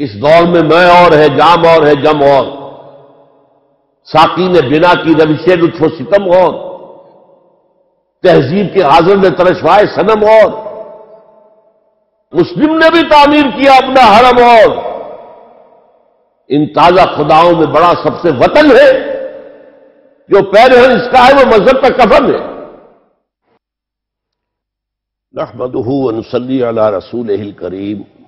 اس دور میں میں اور ہے، جام اور ہے، جم اور۔ ساقی نے بنا کی روش لطف و ستم اور۔ تہذیب کے حاضر میں ترشوائے سنم اور۔ مسلم نے بھی تعمیر کیا اپنا حرم اور۔ ان تازہ خداؤں میں بڑا سب سے وطن ہے۔ جو پیر ہے اس کا ہے وہ مذہب کا کفن ہے۔ نحمده ونصلي على رسوله الكريم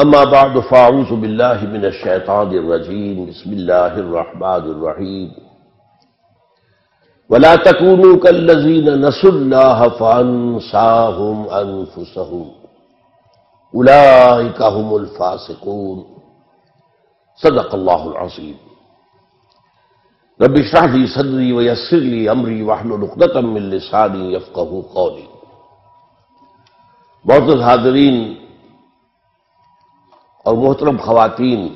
اما بعد، فاعوذ بالله من الشيطان الرجيم بسم الله الرحمن الرحيم ولا تكونوا كالذين نسوا الله فانساهم انفسهم اولئك هم الفاسقون. صدق الله العظيم رب اشرح لي صدري ويسر لي امري واحلل عقدة من لساني يفقهوا قولي معزز حاضرین اور محترم خواتین،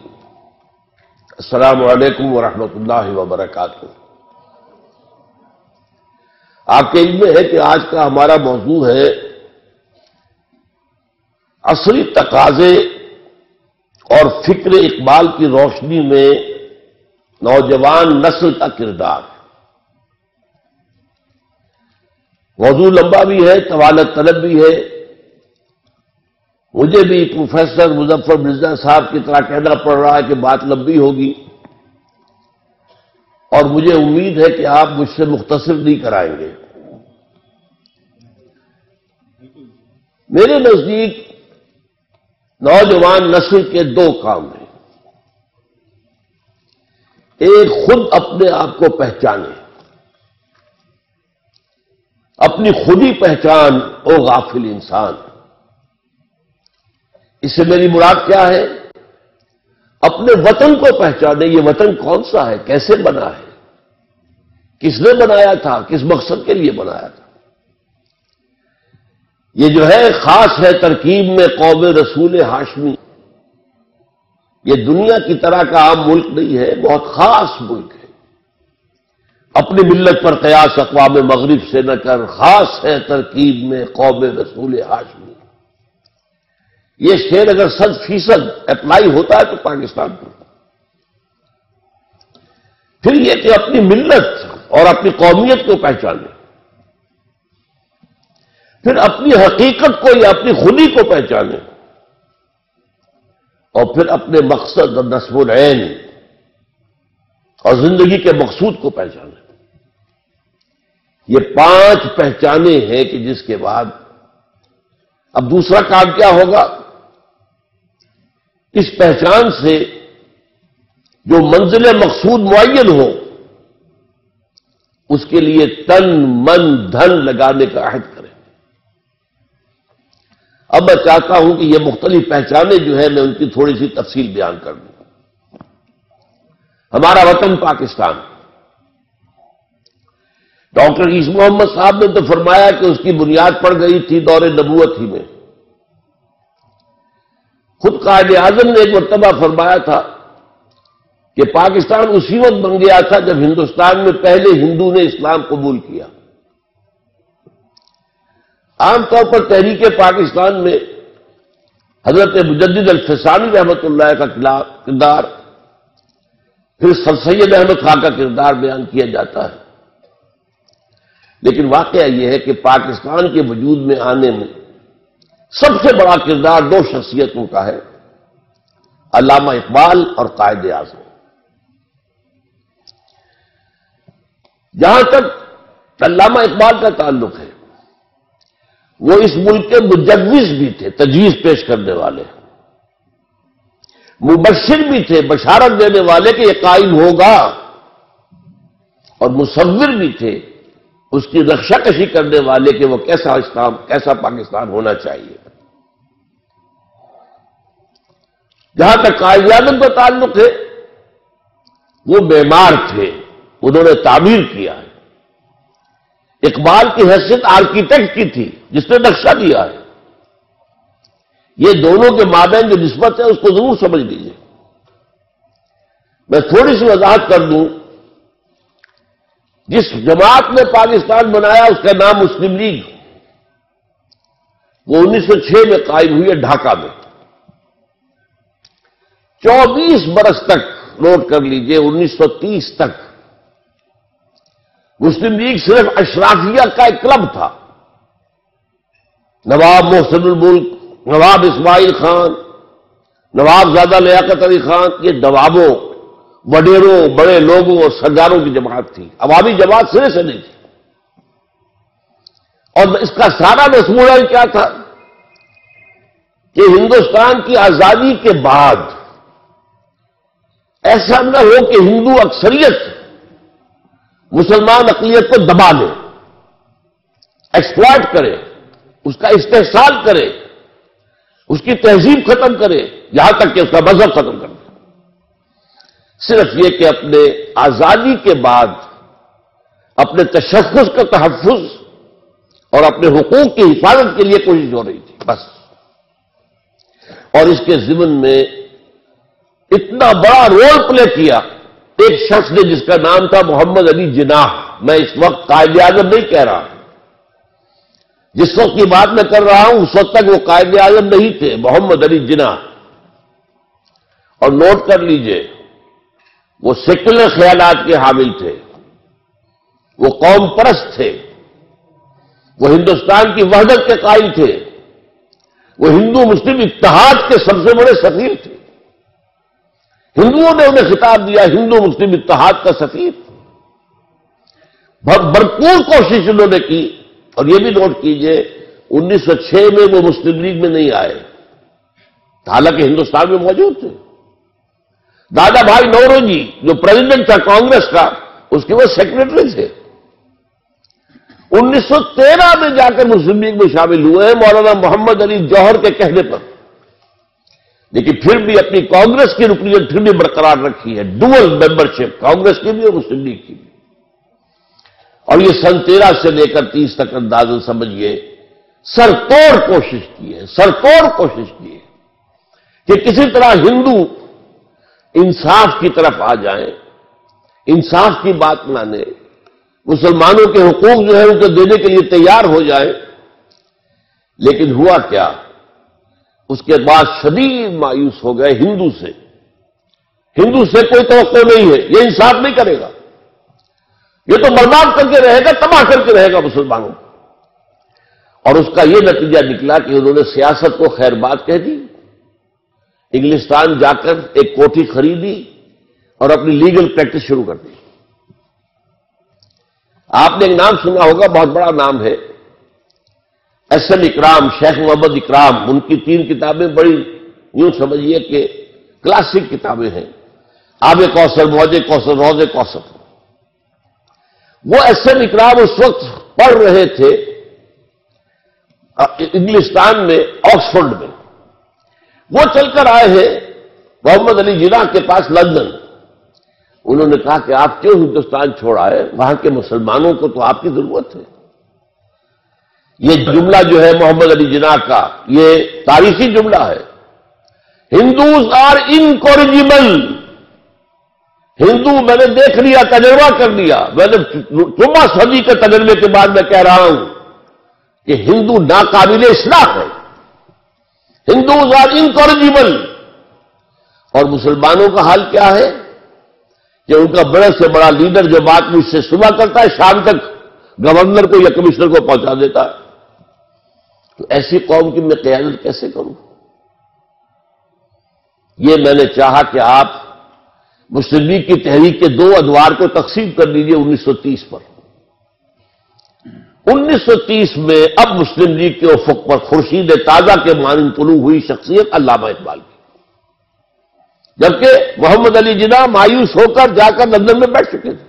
السلام علیکم ورحمۃ اللہ وبرکاتہ۔ آپ کے علم میں ہے کہ آج کا ہمارا موضوع ہے عصری تقاضے اور فکر اقبال کی روشنی میں نوجوان نسل کا کردار۔ موضوع لمبا بھی ہے طوالت طلب بھی ہے۔ مجھے بھی پروفیسر مظفر مرزا صاحب کی طرح کہنا پڑ رہا ہے کہ بات لمبی ہوگی اور مجھے امید ہے کہ آپ مجھ سے مختصر نہیں کرائیں گے۔ میرے نزدیک نوجوان نسل کے دو کام ہیں۔ ایک، خود اپنے آپ کو پہچانے۔ اپنی خودی پہچان، او غافل انسان۔ اس سے میری مراد کیا ہے؟ اپنے وطن کو پہچانے یہ وطن کون سا ہے؟ کیسے بنا ہے؟ کس نے بنایا تھا؟ کس مقصد کے لیے بنایا تھا؟ یہ جو ہے، خاص ہے ترکیب میں قوم رسول ہاشمی۔ یہ دنیا کی طرح کا عام ملک نہیں ہے، بہت خاص ملک ہے۔ اپنی ملت پر قیاس اقوام مغرب سے نہ کر، خاص ہے ترکیب میں قوم رسول ہاشمی۔ یہ شیر اگر صد فیصد اپلائی ہوتا ہے تو پاکستان کو۔ پھر یہ کہ اپنی ملت اور اپنی قومیت کو پہچانے پھر اپنی حقیقت کو یا اپنی خودی کو پہچانے اور پھر اپنے مقصد اور نصب العین اور زندگی کے مقصود کو پہچانے یہ پانچ پہچانے ہیں کہ جس کے بعد اب دوسرا کام کیا ہوگا؟ اس پہچان سے جو منزل مقصود معین ہو، اس کے لیے تن من دھن لگانے کا عہد کریں اب میں چاہتا ہوں کہ یہ مختلف پہچانیں جو ہے میں ان کی تھوڑی سی تفصیل بیان کر دوں۔ ہمارا وطن پاکستان۔ ڈاکٹر عیس محمد صاحب نے تو فرمایا کہ اس کی بنیاد پڑ گئی تھی دور نبوت ہی میں۔ خود قائد اعظم نے ایک مرتبہ فرمایا تھا کہ پاکستان اسی وقت بن گیا تھا جب ہندوستان میں پہلے ہندو نے اسلام قبول کیا۔ عام طور پر تحریک پاکستان میں حضرت مجدد الفسانی رحمت اللہ کا کردار، پھر سر سید احمد خان کا کردار بیان کیا جاتا ہے۔ لیکن واقعہ یہ ہے کہ پاکستان کے وجود میں آنے میں سب سے بڑا کردار دو شخصیتوں کا ہے، علامہ اقبال اور قائد اعظم۔ جہاں تک علامہ اقبال کا تعلق ہے، وہ اس ملک کے مجوز بھی تھے، تجویز پیش کرنے والے۔ مبشر بھی تھے، بشارت دینے والے کہ یہ قائم ہوگا۔ اور مصور بھی تھے اس کی رکشا کشی کرنے والے کہ وہ کیسا اسلام، کیسا پاکستان ہونا چاہیے۔ جہاں تک قائد اعظم کا تعلق ہے، وہ بیمار تھے، انہوں نے تعمیر کیا ہے۔ اقبال کی حیثیت آرکیٹیکٹ کی تھی، جس نے نقشہ دیا ہے۔ یہ دونوں کے مابین جو نسبت ہے اس کو ضرور سمجھ لیجیے میں تھوڑی سی وضاحت کر دوں۔ جس جماعت نے پاکستان بنایا اس کا نام مسلم لیگ وہ انیس سو چھ میں قائم ہوئی ہے ڈھاکہ میں۔ چوبیس برس تک نوٹ کر لیجیے انیس سو تیس تک مسلم لیگ صرف اشرافیہ کا ایک کلب تھا۔ نواب محسن الملک، نواب اسماعیل خان، نواب زادہ لیاقت علی خان، یہ نوابوں وڈیروں، بڑے لوگوں اور سرداروں کی جماعت تھی۔ عوامی جماعت سرے سے نہیں تھی۔ اور اس کا سارا مسمولہ کیا تھا؟ کہ ہندوستان کی آزادی کے بعد ایسا نہ ہو کہ ہندو اکثریت مسلمان اقلیت کو دبا لے ایکسپلائٹ کرے، اس کا استحصال کرے، اس کی تہذیب ختم کرے، یہاں تک کہ اس کا مذہب ختم کر دے صرف یہ کہ اپنے آزادی کے بعد اپنے تشخص کا تحفظ اور اپنے حقوق کی حفاظت کے لیے کوشش ہو رہی تھی، بس۔ اور اس کے ضمن میں اتنا بڑا رول پلے کیا، ایک شخص نے جس کا نام تھا محمد علی جناح، میں اس وقت قائد اعظم نہیں کہہ رہا۔ جس وقت کی بات میں کر رہا ہوں، اس وقت تک وہ قائد اعظم نہیں تھے، محمد علی جناح۔ اور نوٹ کر لیجیے وہ سیکولر خیالات کے حامل تھے، وہ قوم پرست تھے، وہ ہندوستان کی وحدت کے قائل تھے، وہ ہندو مسلم اتحاد کے سب سے بڑے سفیر تھے۔ ہندوؤں نے انہیں خطاب دیا، ہندو مسلم اتحاد کا سفیر۔ بھرپور کوشش انہوں نے کی۔ اور یہ بھی نوٹ کیجیے، انیس سو چھ میں وہ مسلم لیگ میں نہیں آئے۔ حالانکہ ہندوستان میں موجود تھے۔ دادا بھائی نورو جی جو پریزیڈنٹ تھا کانگریس کا، اس کے وہ سیکرٹری تھے۔ انیس سو تیرہ میں جا کر مسلم لیگ میں شامل ہوئے ہیں مولانا محمد علی جوہر کے کہنے پر۔ لیکن پھر بھی اپنی کانگریس کی رکنیت پھر بھی برقرار رکھی ہے۔ ڈوئل ممبرشپ کانگریس کی بھی اور مسلم لیگ کی بھی۔ اور یہ سن تیرہ سے لے کر تیس تک انداز سمجھیے سرتوڑ کوشش کی ہے سرتوڑ کوشش کی ہے کہ کسی طرح ہندو انصاف کی طرف آ جائیں، انصاف کی بات مانے مسلمانوں کے حقوق جو ہے ان کو دینے کے لیے تیار ہو جائے لیکن ہوا کیا؟ اس کے بعد شدید مایوس ہو گئے ہندو سے۔ ہندو سے کوئی توقع نہیں ہے، یہ انصاف نہیں کرے گا۔ یہ تو برباد کر کے رہے گا، تباہ کر کے رہے گا مسلمانوں۔ اور اس کا یہ نتیجہ نکلا کہ انہوں نے سیاست کو خیر بات کہہ دی۔ انگلستان جا کر ایک کوٹھی خریدی اور اپنی لیگل پریکٹس شروع کر دی۔ آپ نے ایک نام سنا ہوگا، بہت بڑا نام ہے۔ ایس ایم اکرام، شیخ محمد اکرام، ان کی تین کتابیں بڑی یوں سمجھیے کہ کلاسک کتابیں ہیں۔ آب کوثر، موج کوثر، روز کوثر۔ وہ ایس ایم اکرام اس وقت پڑھ رہے تھے، انگلستان میں، آکسفورڈ میں۔ وہ چل کر آئے ہیں محمد علی جناح کے پاس لندن۔ انہوں نے کہا کہ آپ کیوں ہندوستان چھوڑ آئے؟ وہاں کے مسلمانوں کو تو آپ کی ضرورت ہے۔ یہ جملہ جو ہے محمد علی جناح کا، یہ تاریخی جملہ ہے۔ ہندوز آر انکورجیبل ہندو میں نے دیکھ لیا، تجربہ کر لیا۔ میں نے چما صدی کے تجربے کے بعد میں کہہ رہا ہوں کہ ہندو ناقابل اصلاح ہے۔ ہندوز آر انکورجیبل اور مسلمانوں کا حال کیا ہے؟ کہ ان کا بڑے سے بڑا لیڈر جو بات مجھ سے صبح کرتا ہے، شام تک گورنر کو یا کمشنر کو پہنچا دیتا ہے۔ تو ایسی قوم کی میں قیادت کیسے کروں؟ یہ میں نے چاہا کہ آپ مسلم لیگ کی تحریک کے دو ادوار کو تقسیم کر لیجیے انیس سو تیس پر۔ انیس سو تیس میں اب مسلم لیگ کے افق پر خورشید تازہ کے مانند طلوع ہوئی شخصیت علامہ اقبال کی۔ جبکہ محمد علی جناح مایوس ہو کر جا کر لندن میں بیٹھ چکے تھے۔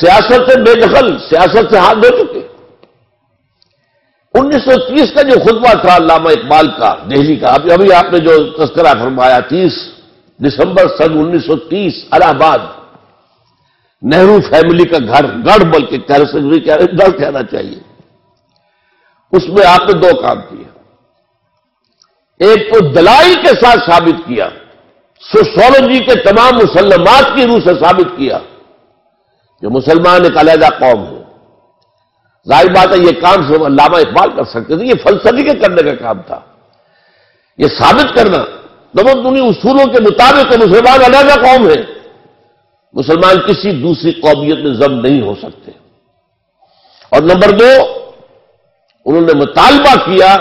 سیاست سے بے دخل، سیاست سے ہاتھ دھو چکے۔ انیس سو تیس کا جو خطبہ تھا علامہ اقبال کا، دہلی کا، ابھی ابھی آپ نے جو تذکرہ فرمایا، تیس دسمبر سن انیس سو تیس، الہ آباد۔ نہرو فیملی کا گھر، گڑھ بل کے گڑھ کہنا چاہیے۔ اس میں آپ نے دو کام کیے۔ ایک تو دلائی کے ساتھ ثابت کیا سوشولوجی کے تمام مسلمات کی روح سے ثابت کیا کہ مسلمان ایک علیحدہ قوم ہے۔ ظاہر بات ہے، یہ کام سے علامہ اقبال کر سکتے تھے، یہ فلسفی کے کرنے کا کام تھا۔ یہ ثابت کرنا تمدنی اصولوں کے مطابق مسلمان علیحدہ قوم ہے۔ مسلمان کسی دوسری قومیت میں ضم نہیں ہو سکتے۔ اور نمبر دو، انہوں نے مطالبہ کیا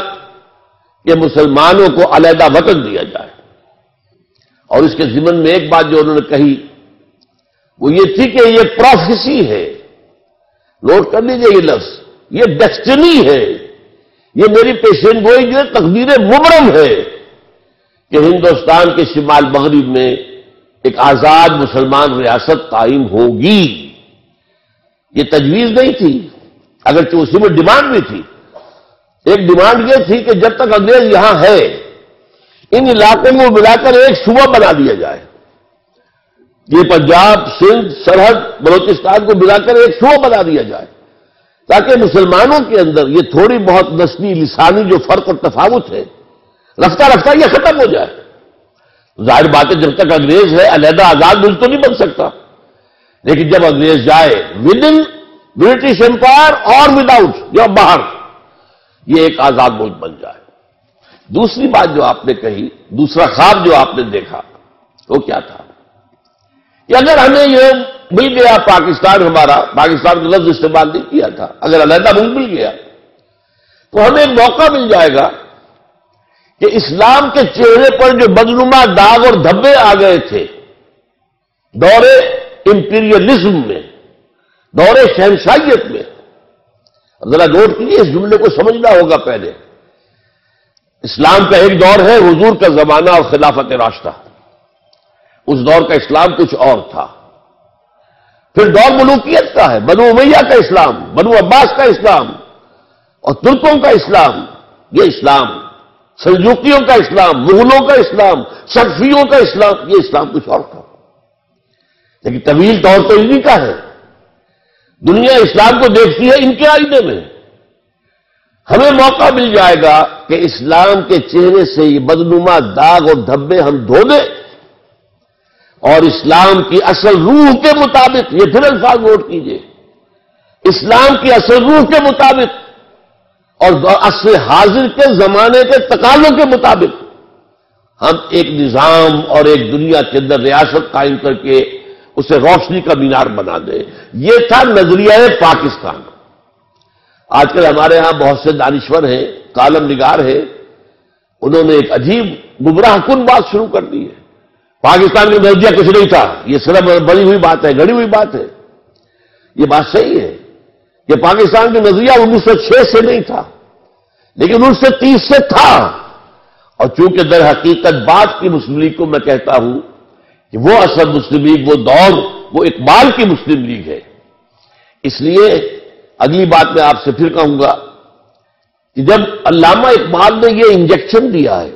کہ مسلمانوں کو علیحدہ وطن دیا جائے۔ اور اس کے ضمن میں ایک بات جو انہوں نے کہی، وہ یہ تھی کہ یہ پروفیسی ہے۔ نوٹ کر لیجیے یہ لفظ، یہ ڈیسٹنی ہے۔ یہ میری پیشین گوئی جو تقدیر مبرم ہے کہ ہندوستان کے شمال مغرب میں ایک آزاد مسلمان ریاست قائم ہوگی۔ یہ تجویز نہیں تھی، اگرچہ اسی میں ڈیمانڈ بھی تھی۔ ایک ڈیمانڈ یہ تھی کہ جب تک انگریز یہاں ہے، ان علاقوں میں ملا کر ایک صوبہ بنا دیا جائے۔ یہ پنجاب، سندھ، سرحد، بلوچستان کو ملا کر ایک صوبہ بنا دیا جائے۔ تاکہ مسلمانوں کے اندر یہ تھوڑی بہت نسلی لسانی جو فرق اور تفاوت ہے، رفتہ رفتہ یہ ختم ہو جائے۔ ظاہر بات ہے جب تک انگریز ہے، علیحدہ آزاد ملک تو نہیں بن سکتا۔ لیکن جب انگریز جائے ود ان برٹش امپائر اور ود آؤٹ یا باہر، یہ ایک آزاد ملک بن جائے۔ دوسری بات جو آپ نے کہی، دوسرا خواب جو آپ نے دیکھا، وہ کیا تھا؟ کہ اگر ہمیں یہ مل گیا، پاکستان ہمارا، پاکستان کا لفظ استعمال نہیں کیا تھا، اگر علیحدہ ملک مل گیا، تو ہمیں ایک موقع مل جائے گا کہ اسلام کے چہرے پر جو بدنما داغ اور دھبے آ گئے تھے دورے امپیریلزم میں دورے شہنشائیت میں ذرا نوٹ کیجیے اس جملے کو سمجھنا ہوگا پہلے۔ اسلام کا ایک دور ہے، حضور کا زمانہ اور خلافت راستہ اس دور کا اسلام کچھ اور تھا۔ پھر دور ملوکیت کا ہے، بنو امیہ کا اسلام، بنو عباس کا اسلام اور ترکوں کا اسلام، یہ اسلام۔ سلجوکیوں کا اسلام، مغلوں کا اسلام صفیوں کا اسلام، یہ اسلام کچھ اور تھا۔ لیکن طویل طور تو انہیں کا ہے۔ دنیا اسلام کو دیکھتی ہے ان کے آئینے میں۔ ہمیں موقع مل جائے گا کہ اسلام کے چہرے سے یہ بدنما داغ اور دھبے ہم دھو دیں۔ اور اسلام کی اصل روح کے مطابق یہ پھر الفاظ نوٹ کیجیے۔ اسلام کی اصل روح کے مطابق اور اصل حاضر کے زمانے کے تقاضوں کے مطابق ہم ایک نظام اور ایک دنیا کے اندر ریاست قائم کر کے اسے روشنی کا مینار بنا دیں یہ تھا نظریہ پاکستان۔ آج کل ہمارے ہاں بہت سے دانشور ہیں، کالم نگار ہیں۔ انہوں نے ایک عجیب گمراہ کن بات شروع کر دی ہے۔ پاکستان میں نظریہ کچھ نہیں تھا۔ یہ صرف بڑی ہوئی بات ہے گڑی ہوئی بات ہے۔ یہ بات صحیح کہ پاکستان کا نظریہ انیس سو چھ سے نہیں تھا، لیکن انیس سو تیس سے تھا۔ اور چونکہ در حقیقت بات کی مسلم لیگ کو میں کہتا ہوں کہ وہ اصل مسلم لیگ، وہ دور، وہ اقبال کی مسلم لیگ ہے۔ اس لیے اگلی بات میں آپ سے پھر کہوں گا کہ جب علامہ اقبال نے یہ انجیکشن دیا ہے،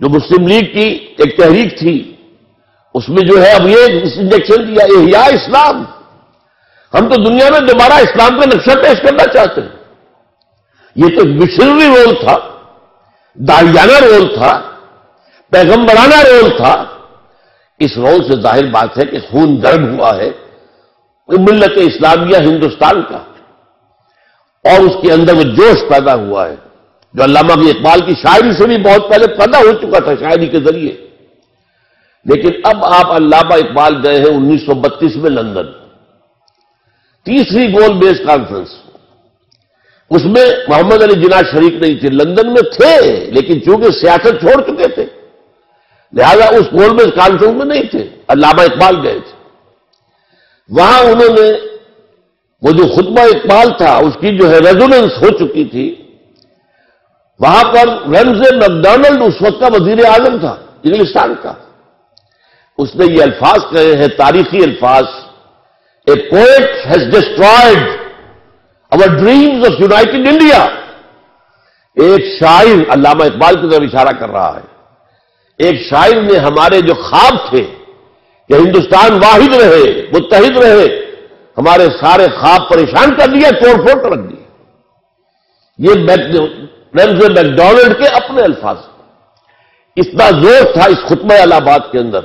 جو مسلم لیگ کی ایک تحریک تھی، اس میں جو ہے اب یہ انجیکشن دیا، احیاء اسلام۔ ہم تو دنیا میں دوبارہ اسلام کا نقشہ پیش کرنا چاہتے ہیں۔ یہ تو مشنری رول تھا، داریانہ رول تھا، پیغمبرانہ رول تھا۔ اس رول سے ظاہر بات ہے کہ خون گرم ہوا ہے ملت اسلامیہ ہندوستان کا۔ اور اس کے اندر وہ جوش پیدا ہوا ہے، جو علامہ اقبال کی شاعری سے بھی بہت پہلے پیدا ہو چکا تھا شاعری کے ذریعے۔ لیکن اب آپ علامہ اقبال گئے ہیں انیس سو بتیس میں لندن۔ تیسری گول بیس کانفرنس۔ اس میں محمد علی جناح شریک نہیں تھے، لندن میں تھے، لیکن چونکہ سیاست چھوڑ چکے تھے، لہذا اس گول بیس کانفرنس میں نہیں تھے، علامہ اقبال گئے تھے۔ وہاں انہوں نے وہ جو خطبہ اقبال تھا، اس کی جو ہے ریزولنس ہو چکی تھی، وہاں پر رمز میکڈونلڈ اس وقت کا وزیر اعظم تھا، انگلستان کا۔ اس نے یہ الفاظ کہے ہیں، تاریخی الفاظ۔ A poet has destroyed our dreams of united India ایک شاعر علامہ اقبال کی طرف اشارہ کر رہا ہے۔ ایک شاعر نے ہمارے جو خواب تھے کہ ہندوستان واحد رہے، متحد رہے، ہمارے سارے خواب پریشان کر دیا توڑ پھوڑ کر رکھ دیا یہ میکڈونلڈ کے اپنے الفاظ اتنا زور تھا اس خطبہ الہباد کے اندر۔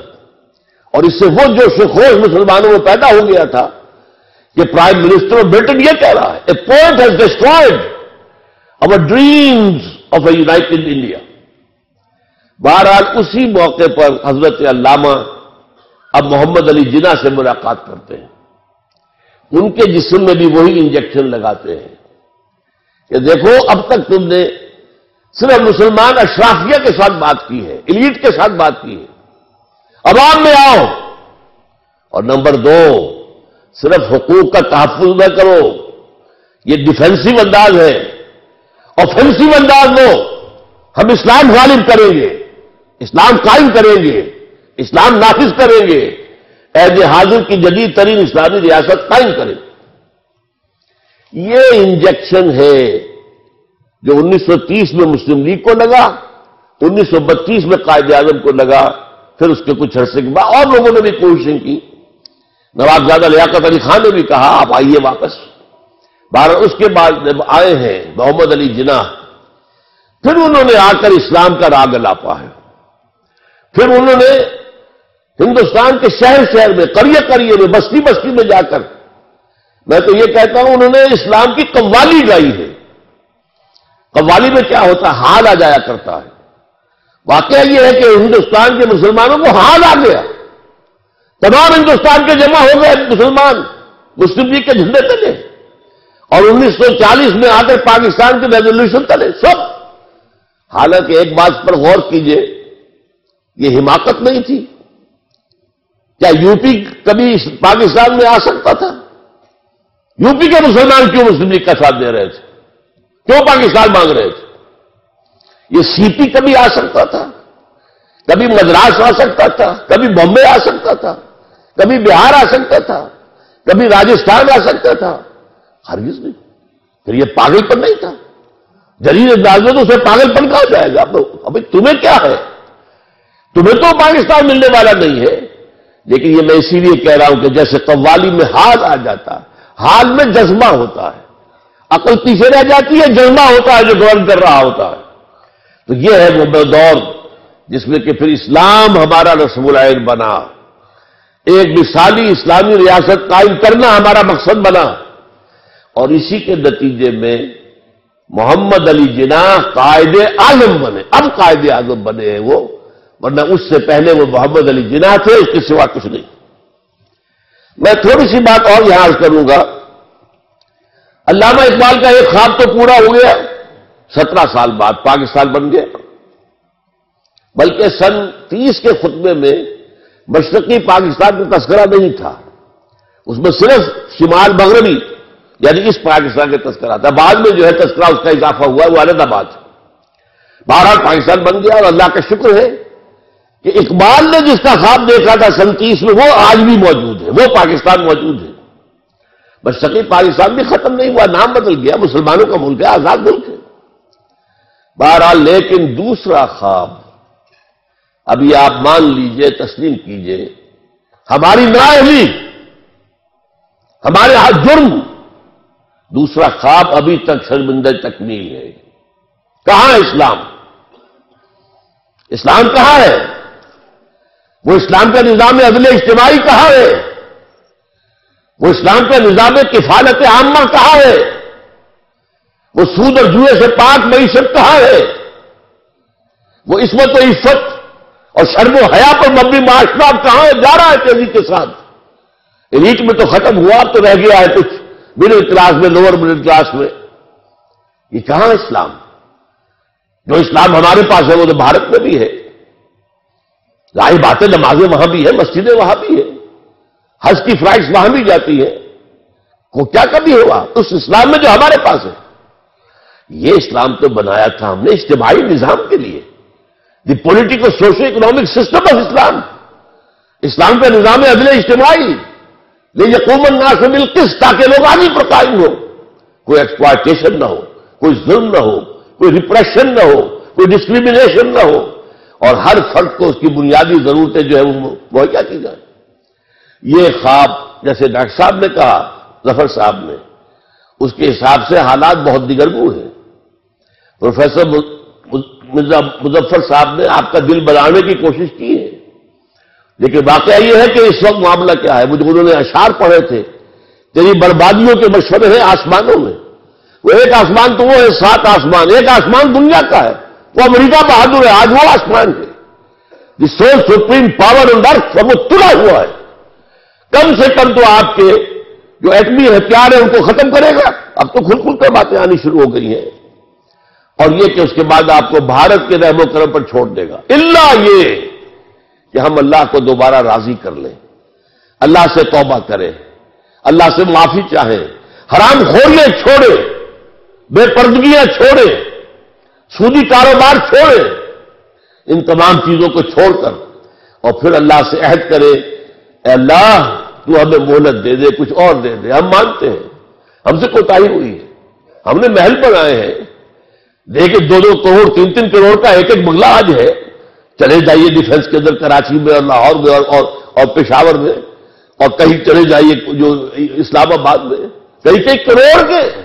اور اس سے وہ جو شخوش مسلمانوں میں پیدا ہو گیا تھا کہ پرائم منسٹر آف برٹن یہ کہہ رہا ہے a poet has destroyed our dreams of a united India بہرحال اسی موقع پر حضرت علامہ اب محمد علی جناح سے ملاقات کرتے ہیں۔ ان کے جسم میں بھی وہی انجیکشن لگاتے ہیں۔ کہ دیکھو، اب تک تم نے صرف مسلمان اشرافیہ کے ساتھ بات کی ہے ایلیٹ کے ساتھ بات کی ہے۔ عوام میں آؤ۔ اور نمبر دو، صرف حقوق کا تحفظ نہ کرو۔ یہ ڈیفینسو انداز ہے۔ آفینسو انداز لو ہم اسلام غالب کریں گے۔ اسلام قائم کریں گے۔ اسلام نافذ کریں گے۔ ایز حاضر کی جدید ترین اسلامی ریاست قائم کریں۔ یہ انجیکشن ہے۔ جو انیس سو تیس میں مسلم لیگ کو لگا، انیس سو بتیس میں قائد اعظم کو لگا۔ پھر اس کے کچھ عرصے کے بعد اور لوگوں نے بھی کوششیں کی۔ نواب زیادہ لیاقت علی خان نے بھی کہا، آپ آئیے واپس۔ بارہ اس کے بعد جب آئے ہیں محمد علی جناح، پھر انہوں نے آ کر اسلام کا راگ لاپا ہے۔ پھر انہوں نے ہندوستان کے شہر شہر میں کریے کریے میں، بستی بستی میں جا کر، میں تو یہ کہتا ہوں، انہوں نے اسلام کی قوالی گائی ہے۔ قوالی میں کیا ہوتا ہے؟ حال آ جایا کرتا ہے۔ واقعہ یہ ہے کہ ہندوستان کے مسلمانوں کو حال آ گیا۔ تمام ہندوستان کے جمع ہو گئے مسلمان، مسلم لیگ کے جھنڈے تلے۔ اور انیس سو چالیس میں آ کر پاکستان کے ریزولوشن تلے، سب۔ حالانکہ ایک بات پر غور کیجیے، یہ حماقت نہیں تھی۔ کیا یو پی کبھی پاکستان میں آ سکتا تھا؟ یو پی کے مسلمان کیوں مسلم لیگ کا ساتھ دے رہے تھے؟ کیوں پاکستان مانگ رہے تھے؟ یہ سی پی کبھی آ سکتا تھا؟ کبھی مدراس آ سکتا تھا؟ کبھی بمبے آ سکتا تھا؟ کبھی بہار آ سکتا تھا؟ کبھی راجستھان آ سکتا تھا؟ ہرگز نہیں۔ پھر یہ پاگل پن نہیں تھا؟ جلیل انداز میں تو اسے پاگل پن کہا جائے گا۔ ابھی تمہیں کیا ہے؟ تمہیں تو پاکستان ملنے والا نہیں ہے۔ لیکن یہ میں اسی لیے کہہ رہا ہوں کہ جیسے قوالی میں حال آ جاتا حال میں جذبہ ہوتا ہے۔ عقل پیچھے رہ جاتی ہے، جذبہ ہوتا ہے جو گورن کر رہا ہوتا ہے۔ تو یہ ہے وہ دور، جس میں کہ پھر اسلام ہمارا رسم العین بنا۔ ایک مثالی اسلامی ریاست قائم کرنا ہمارا مقصد بنا۔ اور اسی کے نتیجے میں محمد علی جناح قائد اعظم بنے۔ اب قائد اعظم بنے ہیں وہ، ورنہ اس سے پہلے وہ محمد علی جناح تھے، اس کے سوا کچھ نہیں۔ میں تھوڑی سی بات اور یہاں کروں گا۔ علامہ اقبال کا ایک خواب تو پورا ہو گیا۔ سترہ سال بعد پاکستان بن گیا بلکہ سن تیس کے خطبے میں مشرقی پاکستان کا تذکرہ نہیں تھا۔ اس میں صرف شمال مغربی یعنی اس پاکستان کا تذکرہ تھا۔ بعد میں جو ہے تذکرہ اس کا اضافہ ہوا وہ الگ آباد بہرحال پاکستان بن گیا اور اللہ کا شکر ہے کہ اقبال نے جس کا خواب دیکھا تھا سن تیس میں، وہ آج بھی موجود ہے، وہ پاکستان موجود ہے۔ بس شکی پاکستان بھی ختم نہیں ہوا، نام بدل گیا، مسلمانوں کا ملک ہے، آزاد ملک ہے۔ بہرحال لیکن دوسرا خواب، ابھی آپ مان لیجیے، تسلیم کیجیے، ہماری نااہلی، ہمارے ہاتھ جرم، دوسرا خواب ابھی تک شرمندہ تکمیل ہے۔ کہاں اسلام؟ اسلام کہاں ہے؟ وہ اسلام کا نظام عدل اجتماعی کہاں ہے؟ وہ اسلام کا نظام کفالت عامہ کہاں ہے؟ وہ سود اور جوئے سے پاک معیشت کہاں ہے؟ وہ عصمت و عفت اور شرم و حیا پر مبنی معاشرہ کہاں ہے؟ جا رہا ہے تیزی کے ساتھ۔ ریٹ میں تو ختم ہوا، تو رہ گیا ہے کچھ۔ مڈل کلاس میں، لوور مڈل کلاس میں۔ یہ کہاں اسلام؟ جو اسلام ہمارے پاس ہے، وہ تو بھارت میں بھی ہے۔ ظاہر باتیں نمازیں وہاں بھی ہیں مسجدیں وہاں بھی ہیں حج کی فلائٹس وہاں بھی جاتی ہے۔ وہ کیا کبھی ہوا؟ اس اسلام میں جو ہمارے پاس ہے۔ یہ اسلام تو بنایا تھا ہم نے اجتماعی نظام کے لیے۔ The political socio economic system of Islam Islam کا نظام عدل اجتماعی۔ لیکن قومن نا سے مل کس تاکہ لوگ آگے پر قائم ہو کوئی ایکسپلائٹیشن نہ ہو، کوئی ظلم نہ ہو، کوئی ریپریشن نہ ہو، کوئی ڈسکریمنیشن نہ ہو۔ اور ہر فرد کو اس کی بنیادی ضرورتیں جو ہے وہ مہیا کی جائیں۔ یہ خواب، جیسے ڈاکٹر صاحب نے کہا، ظفر صاحب نے، اس کے حساب سے حالات بہت دیگرگو ہیں۔ پروفیسر مظفر صاحب نے آپ کا دل بنانے کی کوشش کی ہے۔ لیکن واقعہ یہ ہے کہ اس وقت معاملہ کیا ہے؟ مجھے انہوں نے اشار پڑھے تھے۔ تیری بربادیوں کے مشورے ہیں آسمانوں میں۔ وہ ایک آسمان تو وہ ہے، سات آسمان۔ ایک آسمان دنیا کا ہے۔ وہ امریکہ بہادر ہے، آج وہ آسمان ہے۔ The sole supreme power in earth وہ تلا ہوا ہے۔ کم سے کم تو آپ کے جو ایٹمی ہتھیار ہیں ان کو ختم کرے گا۔ اب تو کھل کھل کر باتیں آنی شروع ہو گئی ہیں۔ اور یہ کہ اس کے بعد آپ کو بھارت کے رحم و کرم پر چھوڑ دے گا۔ اللہ یہ کہ ہم اللہ کو دوبارہ راضی کر لیں۔ اللہ سے توبہ کریں۔ اللہ سے معافی چاہیں۔ حرام خوریاں چھوڑے۔ بے پردگیاں چھوڑے۔ سودی کاروبار چھوڑے۔ ان تمام چیزوں کو چھوڑ کر۔ اور پھر اللہ سے عہد کرے اے اللہ، تو ہمیں مہلت دے دے، کچھ اور دے دے۔ ہم مانتے ہیں۔ ہم سے کوتا ہوئی ہے۔ ہم نے محل پر آئے ہیں۔ دیکھے دو دو کروڑ، تین تین کروڑ کا ایک ایک بنگلہ آج ہے۔ چلے جائیے ڈیفنس کے اندر، کراچی میں اور لاہور میں اور اور پشاور میں۔ اور کہیں چلے جائیے جو اسلام آباد میں۔ کئی کئی کروڑ کے۔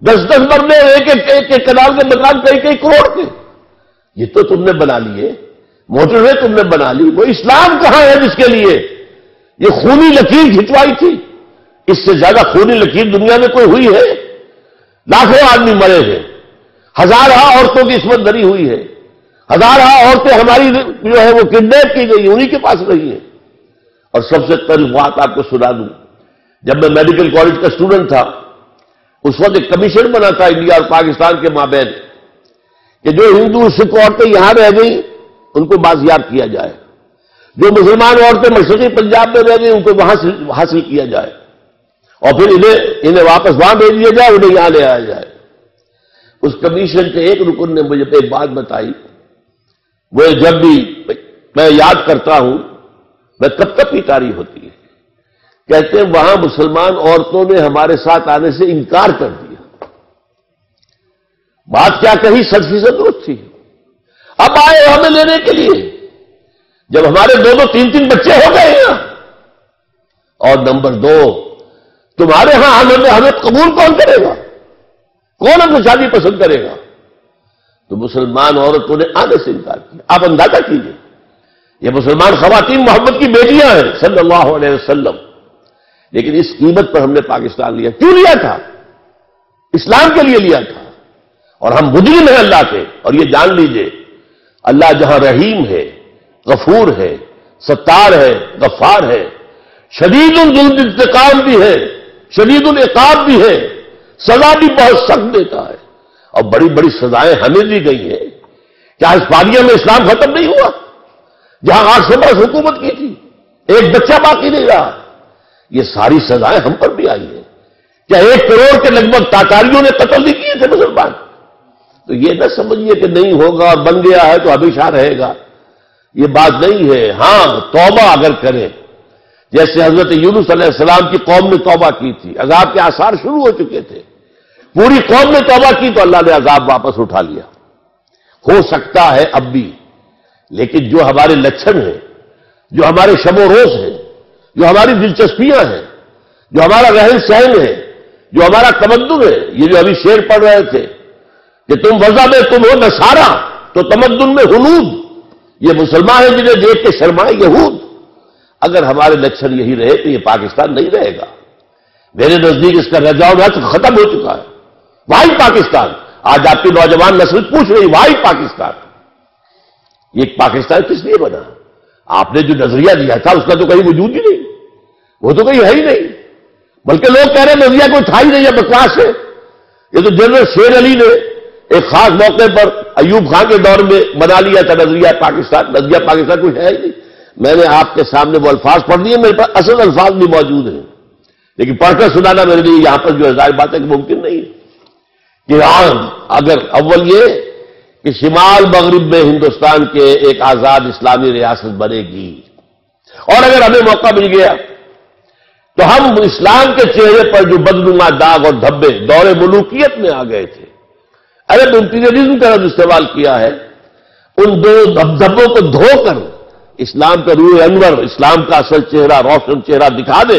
دس دس مرنے ایک ایک ایک کنال کے مکان کئی کئی کروڑ کے۔ یہ تو تم نے بنا لیے۔ موٹر وے تم نے بنا لی۔ وہ اسلام کہاں ہے جس کے لیے؟ یہ خونی لکیر کھچوائی تھی۔ اس سے زیادہ خونی لکیر دنیا میں کوئی ہوئی ہے۔ لاکھوں آدمی مرے ہیں۔ ہزارہ ہاں عورتوں کی عصمت دری ہوئی ہے۔ ہزارہ ہاں عورتیں ہماری جو ہے وہ کڈنیپ کی گئی، انہی کے پاس رہی ہیں۔ اور سب سے پہلی بات آپ کو سنا دوں، جب میں میڈیکل کالج کا اسٹوڈنٹ تھا، اس وقت ایک کمیشن بنا تھا انڈیا اور پاکستان کے مابین کہ جو ہندو، سکھ عورتیں یہاں رہ گئی ان کو بازیاب کیا جائے۔ جو مسلمان عورتیں مشرقی پنجاب میں رہ گئی ان کو وہاں سے حاصل کیا جائے۔ اور پھر انہیں انہیں واپس وہاں بھیج دیا جائے، انہیں یہاں لے آیا جائے۔ اس کمیشن کے ایک رکن نے مجھے ایک بات بتائی، وہ جب بھی میں یاد کرتا ہوں، میں کب کب کی تاریخ ہوتی ہے؟ کہتے ہیں وہاں مسلمان عورتوں نے ہمارے ساتھ آنے سے انکار کر دیا۔ بات کیا کہی؟ سچ فیصد درست تھی۔ اب آئے ہمیں لینے کے لیے۔ جب ہمارے دو دو تین تین بچے ہو گئے ہیں اور نمبر دو، تمہارے ہاں ہمیں ہمیں قبول کون کرے گا؟ کون ہم شادی پسند کرے گا؟ تو مسلمان عورتوں نے آنے سے انکار کیا۔ آپ اندازہ کیجیے یہ مسلمان خواتین محمد کی بیٹیاں ہیں، صلی اللہ علیہ وسلم۔ لیکن اس قیمت پر ہم نے پاکستان لیا۔ کیوں لیا تھا؟ اسلام کے لیے لیا تھا۔ اور ہم مجرم ہیں اللہ کے۔ اور یہ جان لیجیے، اللہ جہاں رحیم ہے، غفور ہے، ستار ہے، غفار ہے۔ شدید الدل انتقام بھی ہے، شدید العقاب بھی ہے۔ سزا بھی بہت سخت دیتا ہے۔ اور بڑی بڑی سزائیں ہمیں دی گئی ہیں۔ کیا اس میں اسلام ختم نہیں ہوا؟ جہاں آٹھ سو برس حکومت کی تھی، ایک بچہ باقی نہیں رہا۔ یہ ساری سزائیں ہم پر بھی آئی ہیں۔ کیا ایک کروڑ کے لگ بھگ تاکاریوں نے قتل نہیں کیے تھے مسلمان؟ تو یہ نہ سمجھیے کہ نہیں ہوگا اور بن گیا ہے تو ہمیشہ رہے گا۔ یہ بات نہیں ہے۔ ہاں توبہ اگر کریں۔ جیسے حضرت یونس علیہ السلام کی قوم نے توبہ کی تھی۔ عذاب کے آثار شروع ہو چکے تھے۔ پوری قوم نے توبہ کی تو اللہ نے عذاب واپس اٹھا لیا۔ ہو سکتا ہے اب بھی، لیکن جو ہمارے لچھن ہیں، جو ہمارے شب و روز ہیں، جو ہماری دلچسپیاں ہیں، جو ہمارا رہن سہن ہے، جو ہمارا تمدن ہے، یہ جو ابھی شیر پڑھ رہے تھے کہ تم وزا میں تم ہو نسارا تو تمدن میں ہنود یہ مسلمان ہیں جنہیں دیکھ کے شرمائے یہود۔ اگر ہمارے لچھن یہی رہے تو یہ پاکستان نہیں رہے گا۔ میرے نزدیک اس کا رجاؤ ختم ہو چکا ہے۔ واحد پاکستان۔ آج آپ کی نوجوان نسل پوچھ رہی واحد پاکستان۔ یہ پاکستان کس لیے بنا؟ آپ نے جو نظریہ دیا تھا، اس کا تو کہیں وجود ہی نہیں۔ وہ تو کہیں ہے ہی نہیں۔ بلکہ لوگ کہہ رہے ہیں، نظریہ کوئی تھا ہی نہیں ہے بکواس ہے۔ یہ تو جنرل شیر علی نے ایک خاص موقع پر ایوب خان کے دور میں بنا لیا تھا نظریہ پاکستان۔ نظریہ پاکستان کوئی ہے ہی نہیں۔ میں نے آپ کے سامنے وہ الفاظ پڑھ دیے میرے پاس اصل الفاظ بھی موجود ہیں۔ لیکن پڑھ کر سنانا میرے لیے یہاں پر جو ظاہر بات ہے کہ ممکن نہیں ہے۔ کہ ہاں، اگر اول یہ کہ شمال مغرب میں ہندوستان کے ایک آزاد اسلامی ریاست بنے گی۔ اور اگر ہمیں موقع مل گیا، تو ہم اسلام کے چہرے پر جو بدنما داغ اور دھبے دور ملوکیت میں آ گئے تھے۔ ارے امپیریلزم کا استعمال کیا ہے۔ ان دو دھبوں کو دھو کر اسلام کا روح انور، اسلام کا اصل چہرہ، روشن چہرہ دکھا دے۔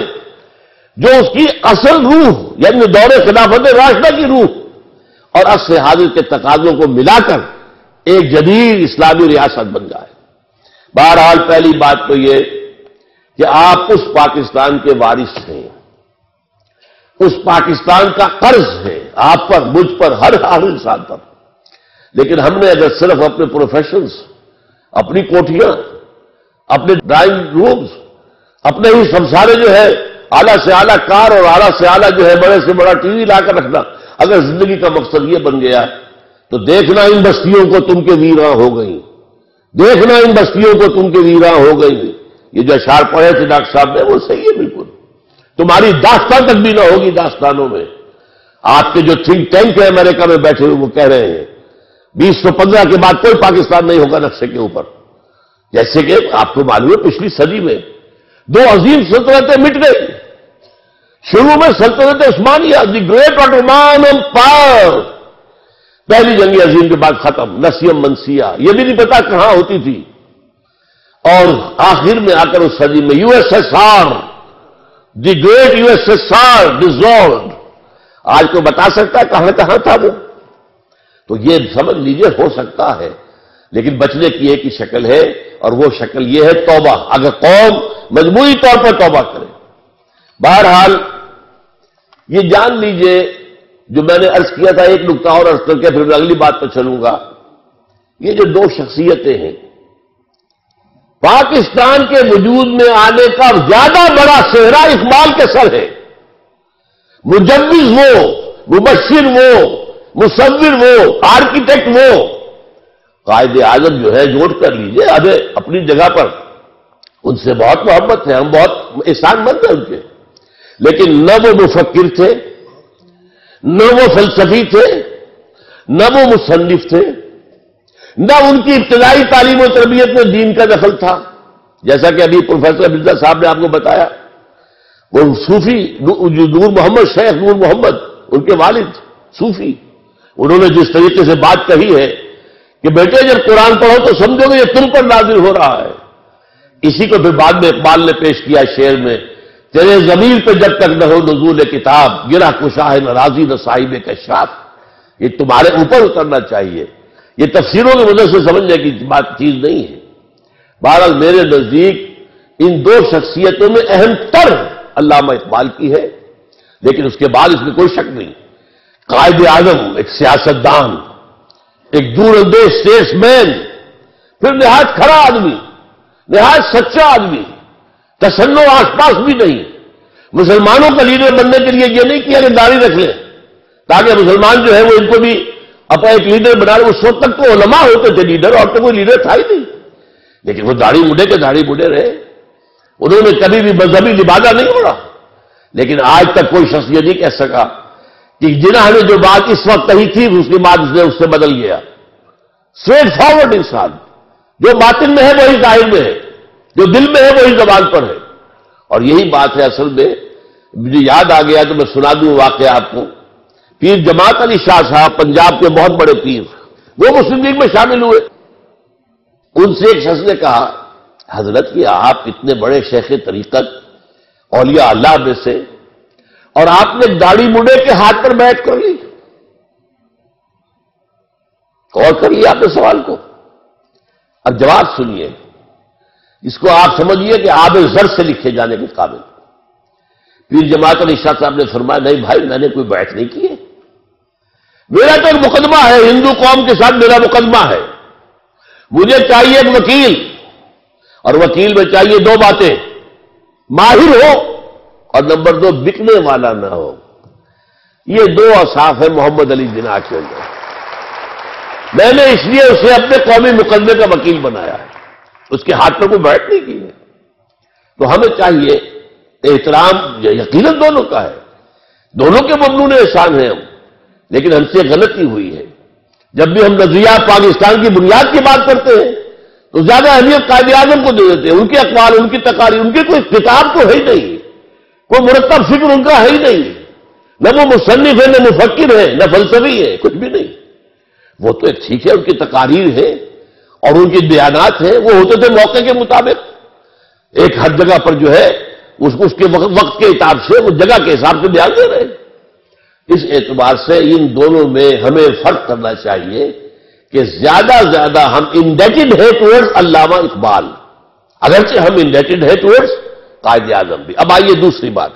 جو اس کی اصل روح یعنی دور خلافت راشدہ کی روح اور اصل حاضر کے تقاضوں کو ملا کر ایک جدید اسلامی ریاست بن جائے۔ بہرحال پہلی بات تو یہ کہ آپ اس پاکستان کے وارث ہیں۔ اس پاکستان کا قرض ہے۔ آپ پر، مجھ پر، ہر ہر انسان پر۔ لیکن ہم نے اگر صرف اپنے پروفیشنز اپنی کوٹیاں اپنے ڈرائنگ رومز اپنے ہی سب سارے جو ہے، اعلیٰ سے اعلیٰ کار اور اعلیٰ سے اعلیٰ جو ہے، بڑے سے بڑا ٹی وی لا کر رکھنا اگر زندگی کا مقصد یہ بن گیا تو دیکھنا ان بستیوں کو تم کے ویراں ہو گئی دیکھنا ان بستیوں کو تم کے ویراں ہو گئی یہ جو اشار پڑھے تھے ڈاکٹر صاحب نے وہ صحیح ہے بالکل۔ تمہاری داستان تک بھی نہ ہوگی داستانوں میں۔ آپ کے جو تھنک ٹینک ہے امریکہ میں بیٹھے ہوئے، وہ کہہ رہے ہیں، بیس سو پندرہ کے بعد کوئی پاکستان نہیں ہوگا نقشے کے اوپر۔ جیسے کہ آپ کو معلوم ہے، پچھلی صدی میں دو عظیم سلطنتیں مٹ گئی شروع میں سلطنت عثمانیہ دی گریٹ آٹومان امپائر پہلی جنگی عظیم کے بعد ختم، نسیم منسیا یہ بھی نہیں پتا کہاں ہوتی تھی۔ اور آخر میں آ کر اس صدی میں U S S R. The great U S S R dissolved آج کو بتا سکتا ہے کہاں کہاں تھا وہ؟ تو یہ سمجھ لیجیے ہو سکتا ہے۔ لیکن بچنے کی ایک ہی شکل ہے، اور وہ شکل یہ ہے توبہ۔ اگر قوم مجموعی طور پر توبہ کرے۔ بہرحال یہ جان لیجیے، جو میں نے ارض کیا تھا، ایک نقطہ اور ارض کر کے پھر میں اگلی بات پہ چلوں گا۔ یہ جو دو شخصیتیں ہیں، پاکستان کے وجود میں آنے کا زیادہ بڑا صحرا اقبال کے سر ہے۔ مجوز وہ، مبشر وہ، مصور وہ آرکیٹیکٹ وہ۔ قائد اعظم جو ہے، نوٹ کر لیجیے اب اپنی جگہ پر ان سے بہت محبت ہے، ہم بہت احسان مند ہیں ان کے۔ لیکن نہ وہ مفکر تھے، نہ وہ فلسفی تھے، نہ وہ مصنف تھے، نہ ان کی ابتدائی تعلیم و تربیت میں دین کا دخل تھا۔ جیسا کہ ابھی پروفیسر مرزا صاحب نے آپ کو بتایا، وہ صوفی نور محمد، شیخ نور محمد، ان کے والد صوفی، انہوں نے جس طریقے سے بات کہی ہے کہ بیٹے جب قرآن پڑھو تو سمجھو گے یہ تم پر نازل ہو رہا ہے۔ اسی کو پھر بعد میں اقبال نے پیش کیا شعر میں تیرے زمین پہ جب تک نہ ہو نزول کتاب گرا کشاہ ناراضی نہ صاحب کشاف، یہ تمہارے اوپر اترنا چاہیے۔ یہ تفسیروں کی وجہ سے سمجھنے کی بات چیز نہیں ہے۔ بہرحال میرے نزدیک ان دو شخصیتوں میں اہم تر علامہ اقبال کی ہے، لیکن اس کے بعد اس میں کوئی شک نہیں۔ قائد اعظم، ایک سیاست دان ایک دور اندیش اسٹیٹس مین، پھر نہایت کھڑا آدمی، نہایت سچا آدمی۔ تسنو آس پاس بھی نہیں۔ مسلمانوں کا لیڈر بننے کے لیے یہ نہیں کیا کہ داڑھی رکھ لیں، تاکہ مسلمان جو ہے وہ ان کو بھی اپنا ایک لیڈر بنا رہے اس وقت تک تو علماء ہوتے تھے، لیڈر، اور تو کوئی لیڈر تھا ہی نہیں۔ لیکن وہ داڑھی مڈے کے داڑھی بوڑھے رہے۔ انہوں نے کبھی بھی مذہبی لبادہ نہیں اڑا لیکن آج تک کوئی شخص یہ نہیں کہہ سکا کہ جنہوں نے جو بات اس وقت کہی تھی، اس کی بات اس نے اس سے بدل گیا۔ اسٹریٹ فارورڈ انسان۔ جو باطن میں ہے، وہی ظاہر میں ہے۔ جو دل میں ہے وہی زبان پر ہے۔ اور یہی بات ہے اصل میں۔ مجھے یاد آ گیا تو میں سنا دوں واقعہ آپ کو۔ پیر جماعت علی شاہ صاحب پنجاب کے بہت بڑے پیر وہ مسلم لیگ میں شامل ہوئے۔ ان سے ایک شخص نے کہا، حضرت کہ آپ اتنے بڑے شیخ طریقت، اولیاء اللہ میں سے، اور آپ نے داڑھی مڈے کے ہاتھ پر بیٹھ کر لی۔ اور کر لیا آپ نے سوال کو۔ اب جواب سنیے۔ اس کو آپ سمجھیے کہ آب زر سے لکھے جانے کے قابل پیر جماعت علی شاہ صاحب نے فرمایا، نہیں بھائی، میں نے کوئی بیعت نہیں کی ہے۔ میرا تو ایک مقدمہ ہے، ہندو قوم کے ساتھ میرا مقدمہ ہے۔ مجھے چاہیے ایک وکیل، اور وکیل میں چاہیے دو باتیں۔ ماہر ہو اور نمبر دو، بکنے والا نہ ہو۔ یہ دو اصاف ہے محمد علی جناح کے اندر۔ میں نے اس لیے اسے اپنے قومی مقدمے کا وکیل بنایا ہے۔ اس کے ہاتھ پر کوئی بیٹھ نہیں کی ہے۔ تو ہمیں چاہیے احترام، یقیناً دونوں کا ہے۔ دونوں کے ممنون احسان ہیں ہم، لیکن ہم سے غلطی ہوئی ہے۔ جب بھی ہم نظریات پاکستان کی بنیاد کی بات کرتے ہیں، تو زیادہ اہمیت قائد اعظم کو دے دیتے ہیں۔ ان کے اقوال، ان کی تقاریر، ان کی کوئی کتاب تو ہے ہی نہیں۔ کوئی مرتب فکر ان کا ہے ہی نہیں۔ نہ وہ مصنف ہے نہ مفکر ہے نہ فلسفی ہے کچھ بھی نہیں۔ وہ تو ایک ٹھیک ہے، ان کی تقاریر ہے اور ان کی بیانات ہیں، وہ ہوتے تھے موقع کے مطابق۔ ایک ہر جگہ پر جو ہے، اس کے وقت کے حساب سے وہ جگہ کے حساب سے بیان دے رہے ہیں۔ اس اعتبار سے ان دونوں میں ہمیں فرق کرنا چاہیے کہ زیادہ زیادہ ہم انڈیٹڈ ہے ٹورڈز علامہ اقبال۔ اگرچہ ہم انڈیٹڈ ہے ٹورڈز قائد اعظم بھی۔ اب آئیے دوسری بات۔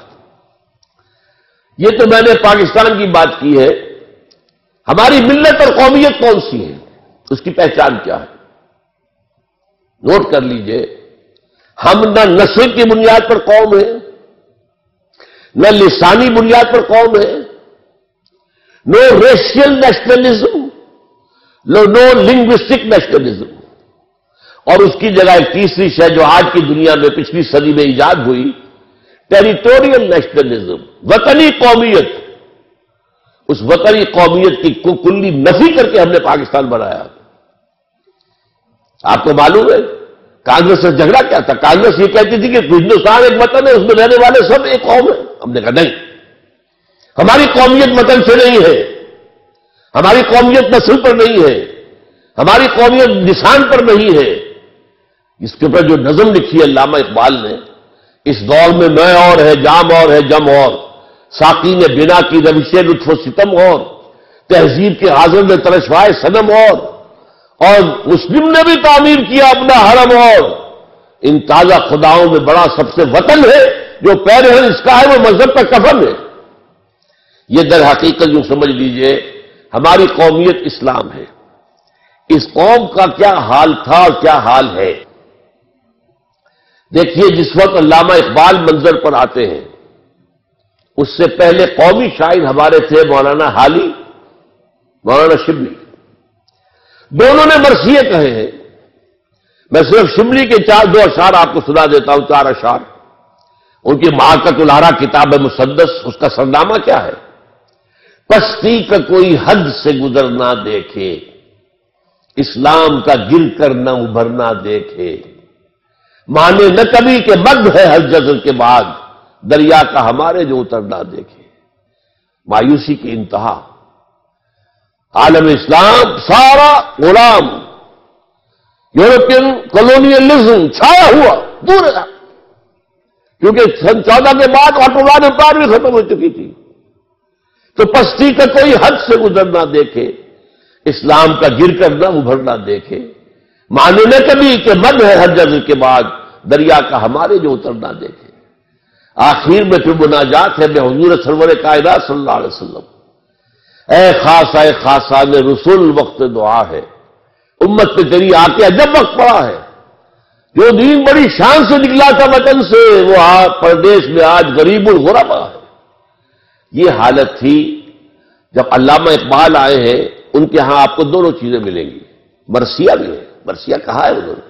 یہ تو میں نے پاکستان کی بات کی ہے۔ ہماری ملت اور قومیت کون سی ہے؟ اس کی پہچان کیا ہے؟ نوٹ کر لیجیے، ہم نہ نسل کی بنیاد پر قوم ہیں، نہ لسانی بنیاد پر قوم ہے no racial nationalism no no linguistic nationalism اور اس کی جگہ ایک تیسری شہ جو آج کی دنیا میں پچھلی صدی میں ایجاد ہوئی ٹیریٹوریل نیشنلزم وطنی قومیت. اس وطنی قومیت کی کلی نفی کر کے ہم نے پاکستان بنایا۔ آپ کو معلوم ہے؟ کانگریس سے جھگڑا کیا تھا؟ کانگریس یہ کہتی تھی کہ ہندوستان ایک وطن ہے، اس میں رہنے والے سب ایک قوم ہے ہم نے کہا نہیں۔ ہماری قومیت وطن سے نہیں ہے۔ ہماری قومیت نسل پر نہیں ہے۔ ہماری قومیت نشان پر نہیں ہے۔ اس کے اوپر جو نظم لکھی ہے علامہ اقبال نے، اس دور میں میں اور ہے، جام اور ہے، جم اور۔ ساقی نے بنا کی روش لطف و ستم اور۔ تہذیب کے حاضر نے ترشوائے سنم اور۔ اور مسلم نے بھی تعمیر کیا اپنا حرم اور ان تازہ خداؤں میں بڑا سب سے وطن ہے، جو پیرہن اس کا ہے، وہ مذہب کا کفن ہے۔ یہ در حقیقت جو سمجھ لیجیے، ہماری قومیت اسلام ہے۔ اس قوم کا کیا حال تھا اور کیا حال ہے؟ دیکھیے، جس وقت علامہ اقبال منظر پر آتے ہیں، اس سے پہلے قومی شاعر ہمارے تھے مولانا حالی، مولانا شبلی۔ دونوں نے مرثیے کہے ہیں۔ میں صرف شملی کے چار، دو اشار آپ کو سنا دیتا ہوں، چار اشار ان کی مارکت الارا کتاب مسدس، اس کا سرنامہ کیا ہے؟ پستی کا کوئی حد سے گزرنا دیکھے، اسلام کا گر کر نہ ابھرنا دیکھے۔ مانے نہ کبھی کہ مد ہے ہر جگہ کے بعد، دریا کا ہمارے جو اترنا دیکھے۔ مایوسی کی انتہا۔ عالم اسلام، سارا غلام، یورپین کالونیلزم چھایا ہوا، دور ہے۔ کیونکہ سن چودہ کے بعد آٹوان وپار بھی ختم ہو چکی تھی۔ تو پستی کا کوئی حد سے گزرنا دیکھے، اسلام کا گر کرنا ابھرنا دیکھے۔ ماننے کبھی کہ من ہے ہر جگہ کے بعد، دریا کا ہمارے جو اترنا دیکھے۔ آخر میں پھر مناجات ہے، میں حضور سرور کائنات صلی اللہ علیہ وسلم۔ اے خاص اے خاصا میں رسول وقت دعا ہے۔ امت پہ تیری آ کے جب وقت پڑا ہے۔ جو دین بڑی شان سے نکلا تھا وطن سے، وہ پردیش میں آج غریب الغربا ہے۔ یہ حالت تھی جب علامہ اقبال آئے ہیں، ان کے ہاں آپ کو دونوں چیزیں ملیں گی۔ مرثیہ بھی ہے۔ مرثیہ کہا ہے انہوں نے؟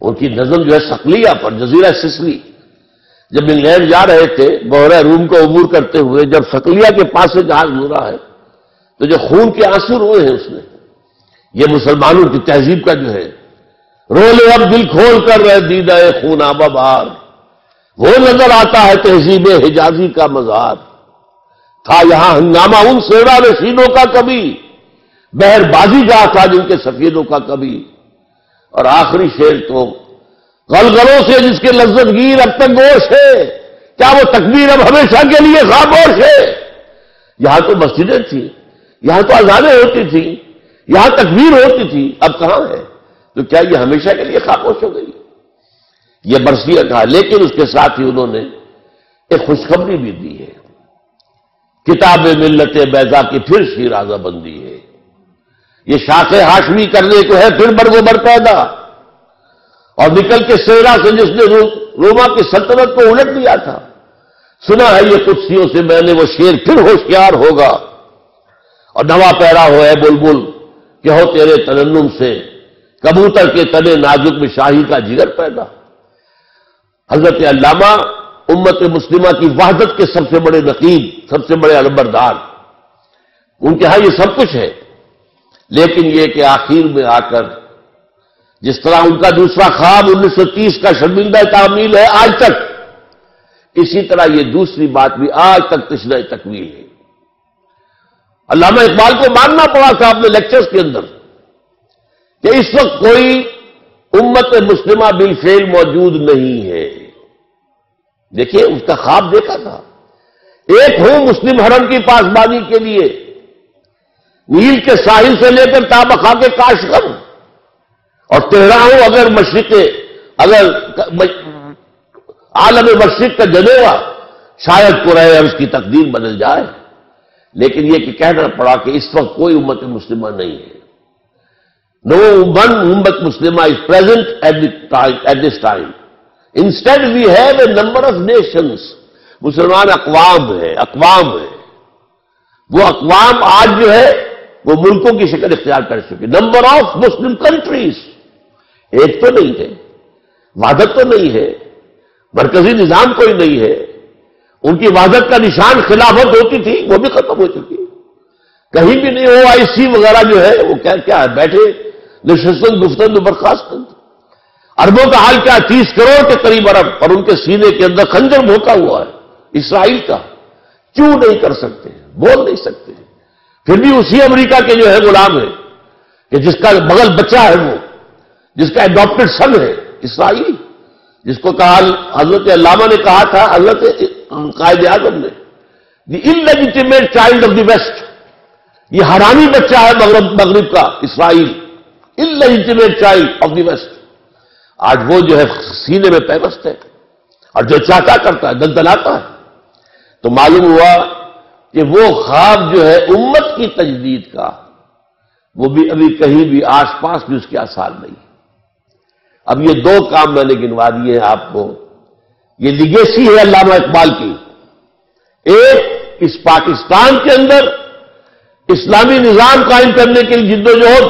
ان کی نظم جو ہے سکلیہ پر، جزیرہ سسلی۔ جب انگلینڈ جا رہے تھے بحرہ روم کو عبور کرتے ہوئے، جب سکلیہ کے پاس سے جہاز گزرا ہے تو جو خون کے آنسو روئے ہیں اس نے یہ مسلمانوں کی تہذیب کا جو ہے، رولے اب دل کھول کر رہے، دیدہ خون آبا بار۔ وہ نظر آتا ہے تہذیب حجازی کا مزار۔ تھا یہاں ہنگامہ ان سیوا رشینوں کا کبھی، بہر بازی جا تھا جن کے سفیدوں کا کبھی۔ اور آخری شیر تو غلغلوں سے جس کے لذت گیر اب تک گوش ہے، کیا وہ تکبیر اب ہمیشہ کے لیے خاموش ہے؟ یہاں تو مسجدیں تھیں۔ یہاں تو آزادیں ہوتی تھی یہاں تکبیر ہوتی تھی، اب کہاں ہے؟ تو کیا یہ ہمیشہ کے لیے خاموش ہو گئی؟ یہ برسیہ کہا لیکن اس کے ساتھ ہی انہوں نے ایک خوشخبری بھی دی ہے۔ کتاب ملت بیزا کی پھر شیرازہ بندی ہے۔ یہ شاخ ہاشمی کرنے کو ہے، پھر برگو بر پیدا۔ اور نکل کے سیرا سے جس نے روما کی سلطنت کو الٹ دیا تھا۔ سنا ہے یہ کچھ سے میں نے وہ شیر پھر ہوشیار ہوگا۔ اور نوا پیرا ہو ہے بلبل کہ ہو تیرے ترنم سے کبوتر کے تنے نازک میں شاہی کا جگر پیدا۔ حضرت علامہ امت مسلمہ کی وحدت کے سب سے بڑے نقیب، سب سے بڑے علمبردار۔ ان کے ہاں یہ سب کچھ ہے، لیکن یہ کہ آخر میں آ کر جس طرح ان کا دوسرا خواب انیس سو تیس کا شرمندہ تعمیل ہے، آج تک۔ اسی طرح یہ دوسری بات بھی آج تک تشرح تکمیل ہے۔ علامہ اقبال کو ماننا پڑا تھا اپنے لیکچرز کے اندر کہ اس وقت کوئی امت مسلمہ بالفعل موجود نہیں ہے۔ دیکھیے، اس کا خواب دیکھا تھا۔ ایک ہوں مسلم حرم کی پاسبانی کے لیے، نیل کے ساحل سے لے کر تابخا کے کاش کر اور تہرا ہوں اگر مشرق، اگر عالم مشرق کا جنیوا شاید قرآن عرض کی تقدیر بدل جائے۔ لیکن یہ کہ کہنا پڑا کہ اس وقت کوئی امت مسلمہ نہیں ہے۔ No one Ummat Muslima is present at this time. Instead, we have a number of nations. مسلمان اقوام ہے اقوام ہے۔ وہ اقوام آج جو ہے وہ ملکوں کی شکل اختیار کر چکے۔ نمبر آف مسلم کنٹریز ایک تو نہیں ہے وحدت تو نہیں ہے مرکزی نظام کوئی نہیں ہے۔ ان کی وحدت کا نشان خلافت ہوتی تھی، وہ بھی ختم ہو چکی۔ کہیں بھی نہیں ہو آئی سی وغیرہ جو ہے، وہ کیا کیا ہے، بیٹھے نشستن گفتن برخاست اربوں کا حال کیا، تیس کروڑ کے قریب ارب، اور ان کے سینے کے اندر خنجر بھوکا ہوا ہے۔ اسرائیل کا۔ کیوں نہیں کر سکتے؟ بول نہیں سکتے۔ پھر بھی اسی امریکہ کے جو ہے غلام ہے، کہ جس کا بغل بچہ ہے وہ، جس کا اڈاپٹڈ سن ہے، اسرائیل۔ جس کو کہا حضرت علامہ نے کہا تھا، حضرت قائد اعظم نے۔ The illegitimate child of the West یہ حرامی بچہ ہے مغرب مغرب کا، Israel. Illegitimate child of the West آج وہ جو ہے سینے میں پیوست ہے۔ اور جو چاہتا کرتا ہے، دلدلاتا ہے۔ تو معلوم ہوا کہ وہ خواب جو ہے امت کی تجدید کا، وہ بھی ابھی کہیں بھی آس پاس بھی اس کے آسان نہیں۔ اب یہ دو کام میں نے گنوا دیے ہیں آپ کو۔ یہ لیگیسی ہے علامہ اقبال کی، ایک اس پاکستان کے اندر اسلامی نظام قائم کرنے کے لیے جد و جہد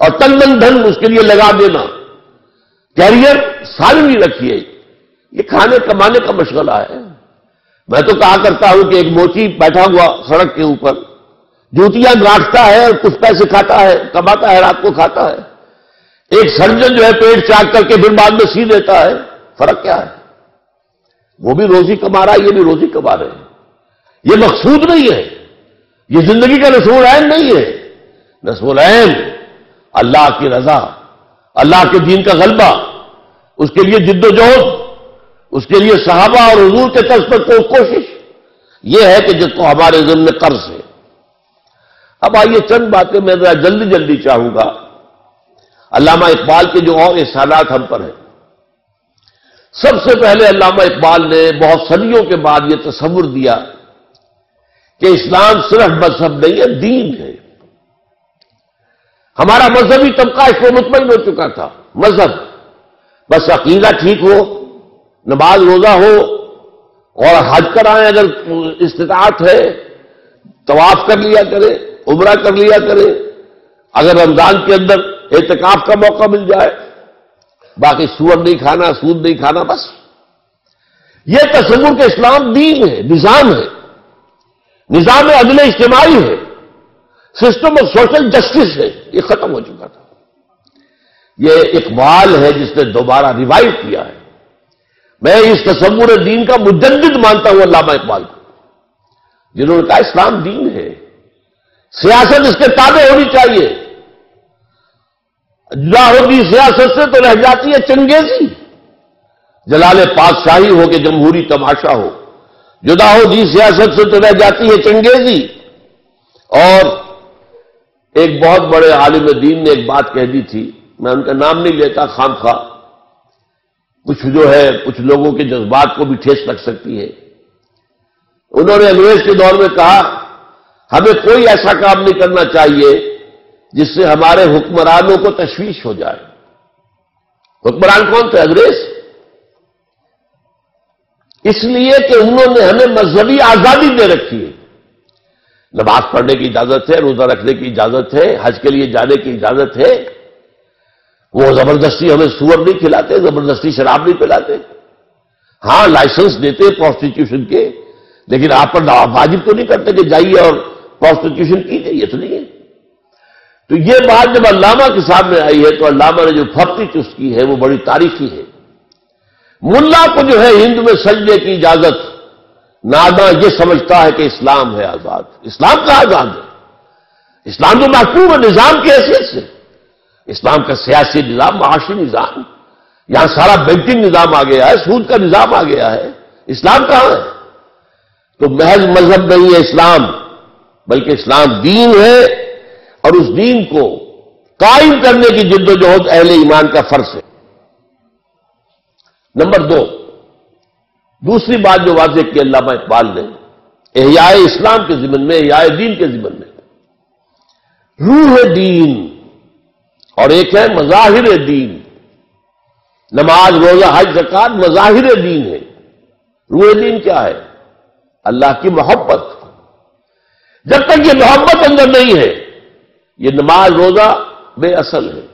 اور تن من دھن اس کے لیے لگا دینا، کیریئر ساری نہیں رکھیے۔ یہ کھانے کمانے کا مشغلہ ہے۔ میں تو کہا کرتا ہوں کہ ایک موچی بیٹھا ہوا سڑک کے اوپر، جوتیاں گاٹتا ہے اور کچھ پیسے کھاتا ہے، کماتا ہے، رات کو کھاتا ہے۔ ایک سرجن جو ہے پیٹ چاک کر کے پھر بعد میں سی دیتا ہے۔ فرق کیا ہے؟ وہ بھی روزی کما رہا ہے، یہ بھی روزی کما رہے ہیں۔ یہ مقصود نہیں ہے۔ یہ زندگی کا رسول عین نہیں ہے۔ رسول عین، اللہ کی رضا، اللہ کے دین کا غلبہ، اس کے لیے جد و جہد، اس کے لیے صحابہ اور حضور کے طرز پر کوئی کوشش۔ یہ ہے کہ جس کو ہمارے ذمہ میں قرض ہے۔ اب آئیے چند باتیں میں ذرا جلدی جلدی چاہوں گا۔ علامہ اقبال کے جو اور احسانات ہم پر ہیں۔ سب سے پہلے علامہ اقبال نے بہت صدیوں کے بعد یہ تصور دیا کہ اسلام صرف مذہب نہیں ہے، دین ہے۔ ہمارا مذہبی طبقہ اس کو مطمئن ہو چکا تھا۔ مذہب۔ بس عقیدہ ٹھیک ہو، نماز روزہ ہو اور حج کرائیں اگر استطاعت ہے، طواف کر لیا کرے، عمرہ کر لیا کرے، اگر رمضان کے اندر احتکاف کا موقع مل جائے۔ باقی سور نہیں کھانا، سود نہیں کھانا، بس۔ یہ تصور کے اسلام دین ہے، نظام ہے۔ نظام عدل اجتماعی ہے۔ سسٹم آف سوشل جسٹس ہے۔ یہ ختم ہو چکا تھا۔ یہ اقبال ہے جس نے دوبارہ ریوائو کیا ہے۔ میں اس تصور دین کا مجدد مانتا ہوں علامہ اقبال کو۔ جنہوں نے کہا اسلام دین ہے۔ سیاست اس کے تابع ہونی چاہیے۔ جدا ہوگی سیاست سے تو رہ جاتی ہے چنگیزی۔ جلال پادشاہی ہو کہ جمہوری تماشا ہو۔ جدا ہوگی سیاست سے تو رہ جاتی ہے چنگیزی۔ اور ایک بہت بڑے عالم دین نے ایک بات کہہ دی تھی، میں ان کا نام نہیں لیتا، خام خواہ۔ کچھ جو ہے، کچھ لوگوں کے جذبات کو بھی ٹھیس لگ سکتی ہے۔ انہوں نے انگریز کے دور میں کہا، ہمیں کوئی ایسا کام نہیں کرنا چاہیے جس سے ہمارے حکمرانوں کو تشویش ہو جائے۔ حکمران کون تھے؟ انگریز۔ اس لیے کہ انہوں نے ہمیں مذہبی آزادی دے رکھی ہے۔ نماز پڑھنے کی اجازت ہے، روزہ رکھنے کی اجازت ہے، حج کے لیے جانے کی اجازت ہے۔ وہ زبردستی ہمیں سور نہیں کھلاتے، زبردستی شراب نہیں پلاتے۔ ہاں لائسنس دیتے پروسٹیٹیوشن کے، لیکن آپ پر واجب تو نہیں کرتے کہ جائیے اور پروسٹیٹیوشن کیجیے، یہ تو نہیں ہے۔ تو یہ بات جب علامہ کے سامنے آئی ہے تو علامہ نے جو پھپتی چست کی ہے وہ بڑی تاریخی ہے۔ ملا کو جو ہے ہند میں سجنے کی اجازت نادا یہ سمجھتا ہے کہ اسلام ہے آزاد۔ اسلام کا آزاد ہے۔ اسلام جو محفوظ ہے، نظام کی حیثیت سے۔ اسلام کا سیاسی نظام، معاشی نظام۔ یہاں سارا بینکنگ نظام آ گیا ہے سود کا نظام آ گیا ہے۔ اسلام کہاں ہے؟ تو محض مذہب نہیں ہے اسلام، بلکہ اسلام دین ہے۔ اور اس دین کو قائم کرنے کی جد و جہد اہل ایمان کا فرض ہے۔ نمبر دو، دوسری بات جو واضح کی علامہ اقبال نے، احیاء اسلام کے ذمن میں، احیاء دین کے ذمن میں۔ روح دین اور ایک ہے مظاہر دین۔ نماز، روزہ، حج، زکات مظاہر دین ہے۔ روح دین کیا ہے؟ اللہ کی محبت۔ جب تک یہ محبت اندر نہیں ہے یہ نماز روزہ بے اصل ہے۔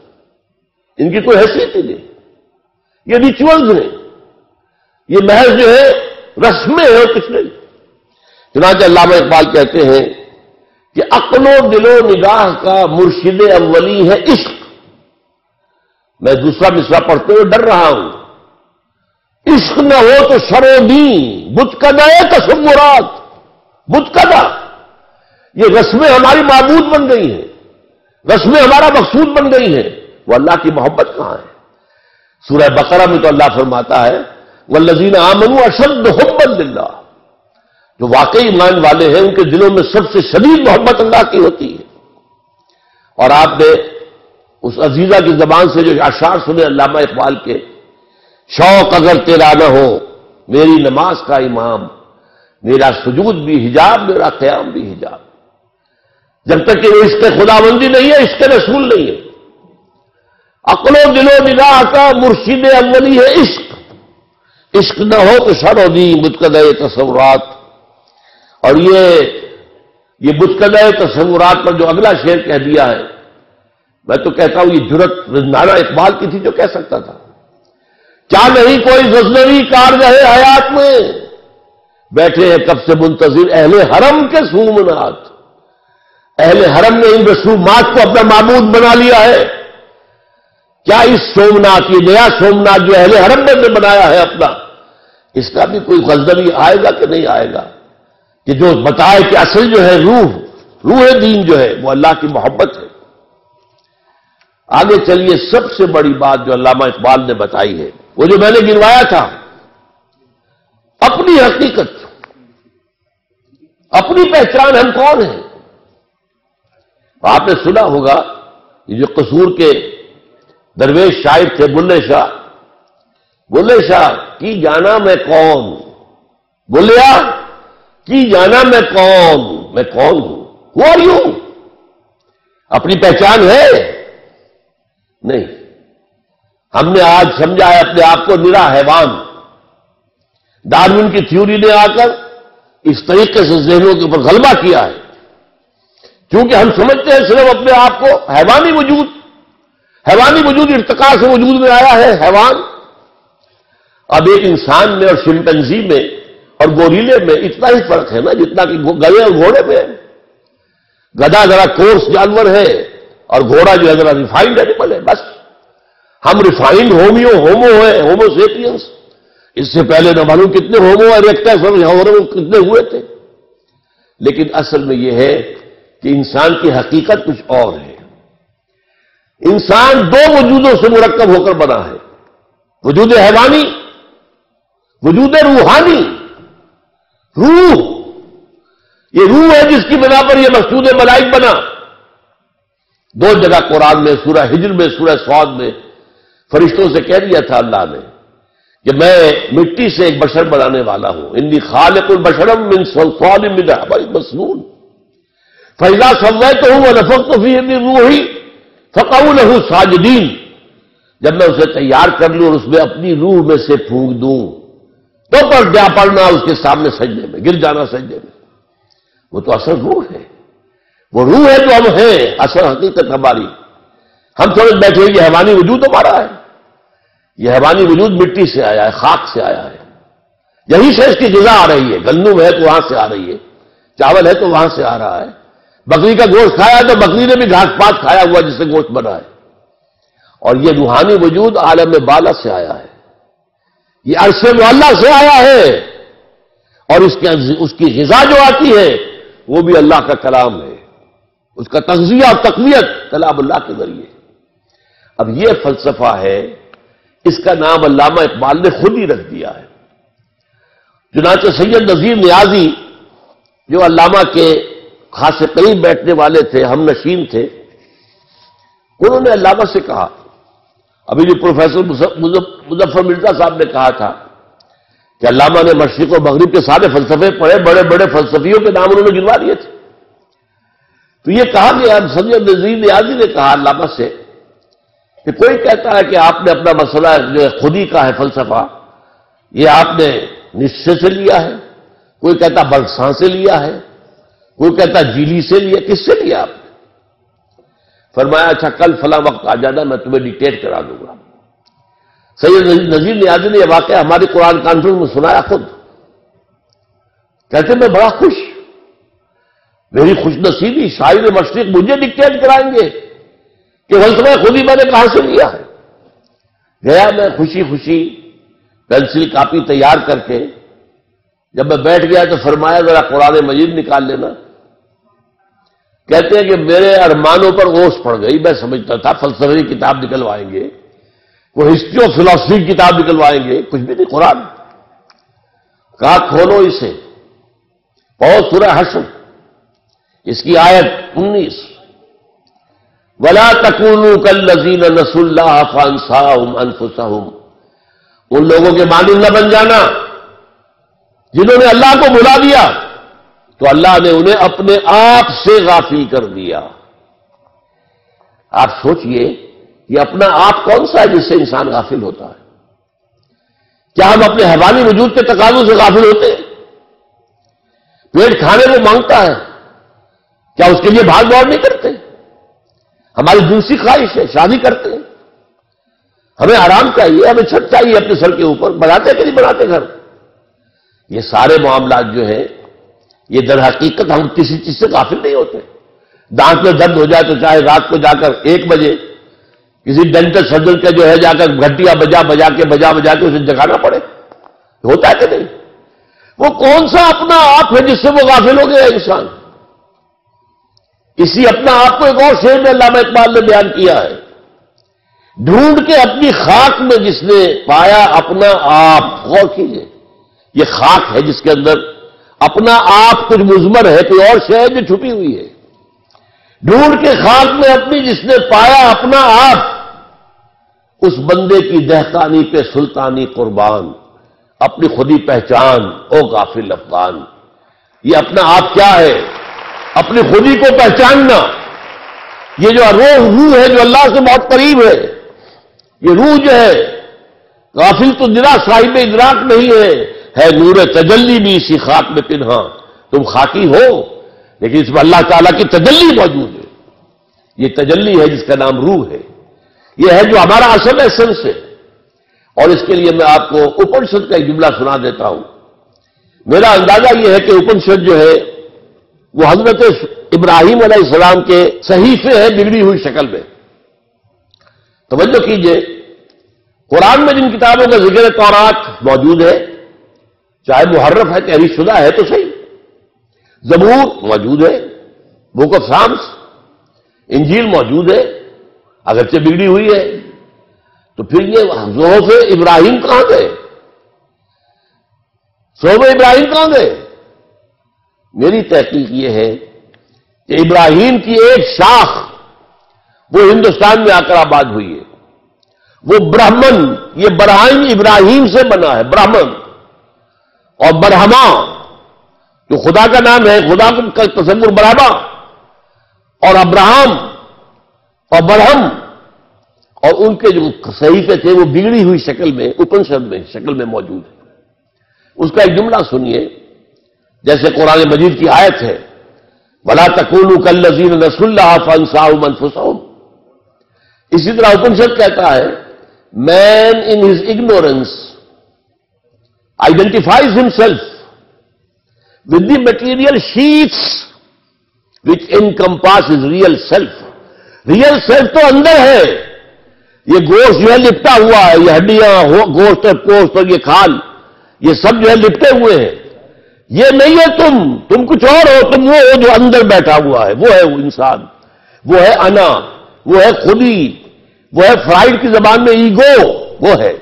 ان کی کوئی حیثیت ہی نہیں۔ یہ ریچولز ہیں۔ یہ محض جو ہے رسمیں ہیں اور کچھ نہیں۔ چنانچہ علامہ اقبال کہتے ہیں کہ عقل و دل و نگاہ کا مرشد اولی ہے عشق۔ میں دوسرا مصرا پڑھتے ہوئے ڈر رہا ہوں۔ عشق نہ ہو تو شرو دین، بت کدا ہے تصورات۔ بت کدا یہ رسمیں ہماری معبود بن گئی ہیں۔ رسمیں ہمارا مقصود بن گئی ہیں۔ وہ اللہ کی محبت کہاں ہے؟ سورہ بقرہ میں تو اللہ فرماتا ہے وہ لذین آمن اشد محبت دلہ جو واقعی ایمان والے ہیں، ان کے دلوں میں سب سے شدید محبت اللہ کی ہوتی ہے۔ اور آپ نے اس عزیزہ کی زبان سے جو اشعار سنے علامہ اقبال کے، شوق اگر تیرا نہ ہو، میری نماز کا امام، میرا سجود بھی حجاب، میرا قیام بھی حجاب۔ جب تک کہ اس کے خدا بندی نہیں ہے، اس کے رسول نہیں ہے۔ عقل و دل و نگاہ کا مرشید اولی ہے عشق۔ عشق نہ ہو تو شر و دی متقد تصورات۔ اور یہ یہ متقد تصورات پر جو اگلا شعر کہہ دیا ہے، میں تو کہتا ہوں یہ جرت نانا اقبال کی تھی جو کہہ سکتا تھا۔ کیا نہیں کوئی غزنوی کار رہے حیات میں، بیٹھے ہیں کب سے منتظر اہل حرم کے سومنات۔ اہل حرم نے ان رسومات کو اپنا معمود بنا لیا ہے۔ کیا اس سومنات یہ نیا سومنات جو اہل حرم نے بنایا ہے اپنا، اس کا بھی کوئی غزنوی آئے گا کہ نہیں آئے گا؟ کہ جو بتائے کہ اصل جو ہے روح روح دین جو ہے، وہ اللہ کی محبت ہے۔ آگے چلیے، سب سے بڑی بات جو علامہ اقبال نے بتائی ہے، وہ جو میں نے گنوایا تھا۔ اپنی حقیقت، اپنی پہچان ہم کون ہیں؟ آپ نے سنا ہوگا یہ جو قصور کے درویش شاعر تھے بلے شاہ۔ بلے شاہ، کی جانا میں کون بولیا کی جانا میں کون میں کون ہوں۔ ہو آر یو اپنی پہچان ہے؟ نہیں۔ ہم نے آج سمجھا ہے، اپنے آپ کو نرا حیوان۔ ڈارون کی تھیوری نے آ کر اس طریقے سے ذہنوں کے اوپر غلبہ کیا ہے۔ کیونکہ ہم سمجھتے ہیں صرف اپنے آپ کو حیوانی وجود حیوانی وجود ارتقا سے وجود میں آیا ہے، حیوان۔ اب ایک انسان میں اور شمپنزی میں اور گوریلے میں اتنا ہی فرق ہے نا جتنا کہ گلے اور گھوڑے میں گدا ذرا کورس جانور ہے اور گھوڑا جو ہے ذرا ریفائنڈ اینیمل ہے، بس۔ ہم ریفائنڈ ہومیو ہومو ہے ہومو سیپینس اس سے پہلے نہ معلوم کتنے ہومو اور کتنے ہوئے تھے۔ لیکن اصل میں یہ ہے کہ انسان کی حقیقت کچھ اور ہے۔ انسان دو وجودوں سے مرکب ہو کر بنا ہے۔ وجود حیوانی، وجود روحانی۔ روح، یہ روح ہے جس کی بنا پر یہ مقصود ملائک بنا۔ دو جگہ قرآن میں، سورہ ہجر میں، سورہ سعود میں فرشتوں سے کہہ دیا تھا اللہ نے کہ میں مٹی سے ایک بشر بنانے والا ہوں۔ انی خالق البشرم من سلطان من ہماری مسنون۔ فیضا سمے تو ہوں نفق تو بھی روحی فقو لہو ساجدین جب میں اسے تیار کر لوں اور اس میں اپنی روح میں سے پھونک دوں، تو پر جا پڑنا اس کے سامنے سجنے میں، گر جانا سجنے میں۔ وہ تو اصل روح ہے۔ وہ روح ہے جو ہم ہیں، اصل حقیقت ہماری۔ ہم تھوڑے بیٹھے یہ حیوانی وجود ہمارا ہے۔ یہ حیوانی وجود مٹی سے آیا ہے، خاک سے آیا ہے۔ یہی سے اس کی غذا آ رہی ہے۔ گندم ہے تو وہاں سے آ رہی ہے۔ چاول ہے تو وہاں سے آ رہا ہے۔ بکری کا گوشت کھایا تو بکری نے بھی گھاس پات کھایا ہوا جس سے گوشت بنا ہے۔ اور یہ روحانی وجود عالم بالا سے آیا ہے۔ یہ عرصے اللہ سے آیا ہے۔ اور اس کے اس کی غذا جو آتی ہے، وہ بھی اللہ کا کلام ہے۔ اس کا تغذیہ اور تقویت کلام اللہ کے ذریعے۔ اب یہ فلسفہ ہے، اس کا نام علامہ اقبال نے خود ہی رکھ دیا ہے۔ چنانچہ سید نذیر نیازی جو علامہ کے خاص قریب بیٹھنے والے تھے، ہم نشین تھے۔ انہوں نے علامہ سے کہا، ابھی جو پروفیسر مظفر مرزا صاحب نے کہا تھا کہ علامہ نے مشرق و مغرب کے سارے فلسفے پڑھے، بڑے بڑے فلسفیوں کے نام انہوں نے گنوا دیے تھے۔ تو یہ کہا کہ سید نظیر نیازی نے کہا علامہ سے کہ کوئی کہتا ہے کہ آپ نے اپنا مسئلہ جو ہے خودی کا ہے، فلسفہ، یہ آپ نے نشے سے لیا ہے۔ کوئی کہتا برساں سے لیا ہے۔ کوئی کہتا جیلی سے لیا، کس سے لیا آپ نے؟ فرمایا اچھا کل فلاں وقت آ جانا، میں تمہیں ڈکٹیٹ کرا دوں گا۔ سید نذیر نیازی نے یہ واقعہ ہماری قرآن کانفرنس میں سنایا خود۔ کہتے، میں بڑا خوش۔ میری خوش نصیبی شاعر مشرق مجھے ڈکٹیٹ کرائیں گے کہ فلسفہ خود ہی میں نے کہاں سے لیا ہے۔ گیا میں خوشی خوشی، پینسل کاپی تیار کر کے، جب میں بیٹھ گیا تو فرمایا، ذرا قرآن مجید نکال لینا۔ کہتے ہیں کہ میرے ارمانوں پر اوس پڑ گئی۔ میں سمجھتا تھا، فلسفے کی کتاب نکلوائیں گے، وہ ہسٹری آف فلاسفی کی کتاب نکلوائیں گے، کچھ بھی نہیں، قرآن۔ کہا، کھولو اسے۔ بہت سورہ حشر۔ اس کی آیت انیس۔ ولا تکون کل لذین نس اللہ فانسا انفسہم ان لوگوں کے مانند نہ بن جانا، جنہوں نے اللہ کو بلا دیا۔ تو اللہ نے انہیں اپنے آپ سے غافل کر دیا۔ آپ سوچئے یہ اپنا آپ کون سا ہے جس سے انسان غافل ہوتا ہے؟ کیا ہم اپنے حیوانی وجود کے تقاضوں سے غافل ہوتے ہیں؟ پیٹ کھانے کو مانگتا ہے۔ کیا اس کے لیے بھاگ دوڑ نہیں کرتے؟ ہماری دوسری خواہش ہے، شادی کرتے ہیں۔ ہمیں آرام چاہیے، ہمیں چھت چاہیے اپنے سر کے اوپر، بناتے کہ نہیں بناتے گھر؟ یہ سارے معاملات جو ہیں یہ در حقیقت ہم کسی چیز سے غافل نہیں ہوتے۔ دانت میں درد ہو جائے تو چاہے رات کو جا کر ایک بجے کسی ڈینٹل سرجن کے جو ہے جا کر گھٹیا بجا بجا کے بجا بجا کے اسے جگانا پڑے۔ ہوتا ہے کہ نہیں؟ وہ کون سا اپنا آپ ہے جس سے وہ غافل ہو گیا انسان؟ اسی اپنا آپ کو ایک اور شیر میں علامہ اقبال نے بیان کیا ہے۔ ڈھونڈ کے اپنی خاک میں جس نے پایا اپنا آپ، غور کیجیے، یہ خاک ہے جس کے اندر اپنا آپ کچھ مزمر ہے، کوئی اور شہر جو چھپی ہوئی ہے۔ ڈھونڈ کے خاک میں اپنی جس نے پایا اپنا آپ، اس بندے کی دہتانی پہ سلطانی قربان، اپنی خودی پہچان، او غافل افغان۔ یہ اپنا آپ کیا ہے؟ اپنی خودی کو پہچاننا۔ یہ جو روح روح ہے، جو اللہ سے بہت قریب ہے، یہ روح جو ہے، غافل تو نرا صاحب ادراک نہیں ہے۔ ہے نور تجلی بھی اسی خاک میں پنہا تم خاکی ہو، لیکن اس میں اللہ تعالیٰ کی تجلی موجود ہے۔ یہ تجلی ہے جس کا نام روح ہے۔ یہ ہے جو ہمارا اصل ایسنس ہے۔ اور اس کے لیے میں آپ کو اپنشد کا ایک جملہ سنا دیتا ہوں۔ میرا اندازہ یہ ہے کہ اپنشد جو ہے، وہ حضرت ابراہیم علیہ السلام کے صحیفے ہیں بگڑی ہوئی شکل میں۔ توجہ کیجیے۔ قرآن میں جن کتابوں کا ذکر تورات موجود ہے۔ چاہے محرف ہے تحریر شدہ ہے تو صحیح۔ زبور موجود ہے بک آف سامس انجیل موجود ہے، اگرچہ بگڑی ہوئی ہے۔ تو پھر یہ زوف ابراہیم کہاں گئے؟ صوب ابراہیم کہاں گئے؟ میری تحقیق یہ ہے کہ ابراہیم کی ایک شاخ وہ ہندوستان میں آ کر آباد ہوئی ہے۔ وہ برہمن، یہ برہم ابراہیم سے بنا ہے، برہمن۔ اور برہما، جو خدا کا نام ہے، خدا کا تصور برہما، اور ابراہم، اور برہم، اور ان کے جو صحیفے تھے، وہ بگڑی ہوئی شکل میں اپنشد میں، شکل میں موجود ہے اس کا ایک جملہ سنیے، جیسے قرآن مجید کی آیت ہے بلا تکون کل نظیر رس اللہ فنسا منفسوم اسی طرح اپنشد کہتا ہے man in his ignorance identifies himself with the material sheaths which encompass his real self real self تو اندر ہے۔ یہ گوشت جو ہے لپٹا ہوا ہے، یہ ہڈیاں گوشت اور پوست اور یہ کھال، یہ سب جو ہے لپٹے ہوئے ہیں۔ یہ نہیں ہے تم تم کچھ اور ہو، تم وہ ہو جو اندر بیٹھا ہوا ہے۔ وہ ہے وہ انسان۔ وہ ہے انا، وہ ہے خودی۔ وہ ہے فرائڈ کی زبان میں ایگو۔ وہ ہے۔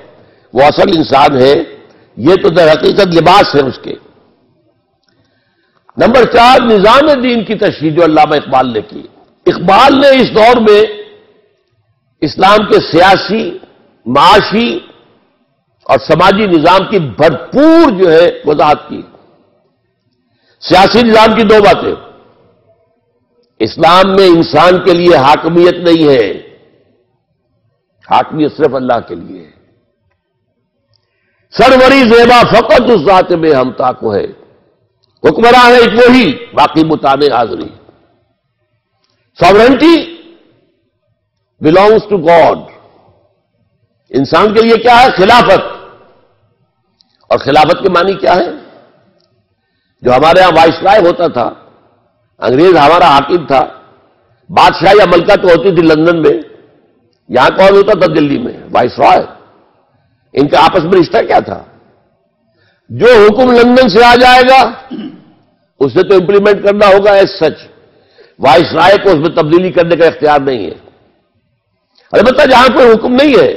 وہ اصل انسان ہے۔ یہ تو در حقیقت لباس ہے اس کے۔ نمبر چار، نظام دین کی تشریح جو علامہ اقبال نے کی۔ اقبال نے اس دور میں اسلام کے سیاسی، معاشی اور سماجی نظام کی بھرپور جو ہے وضاحت کی۔ سیاسی نظام کی دو باتیں۔ اسلام میں انسان کے لیے حاکمیت نہیں ہے۔ حاکمیت صرف اللہ کے لیے ہے۔ سرمری زیبا فقط اس ذات میں ہم کو ہے حکمراں ہے ایک وہی، باقی متانے حاضری۔ ساورنٹی بلونگس ٹو گاڈ انسان کے لیے کیا ہے؟ خلافت۔ اور خلافت کے معنی کیا ہے؟ جو ہمارے یہاں وائس رائے ہوتا تھا، انگریز ہمارا حاکم تھا بادشاہ یا ملکہ تو ہوتی تھی لندن میں، یہاں کون ہوتا تھا؟ دلی میں۔ وائس رائے۔ ان کا آپس میں رشتہ کیا تھا؟ جو حکم لندن سے آ جائے گا اسے تو امپلیمنٹ کرنا ہوگا ایس سچ وائس رائے کو اس میں تبدیلی کرنے کا اختیار نہیں ہے۔ البتہ جہاں کوئی حکم نہیں ہے،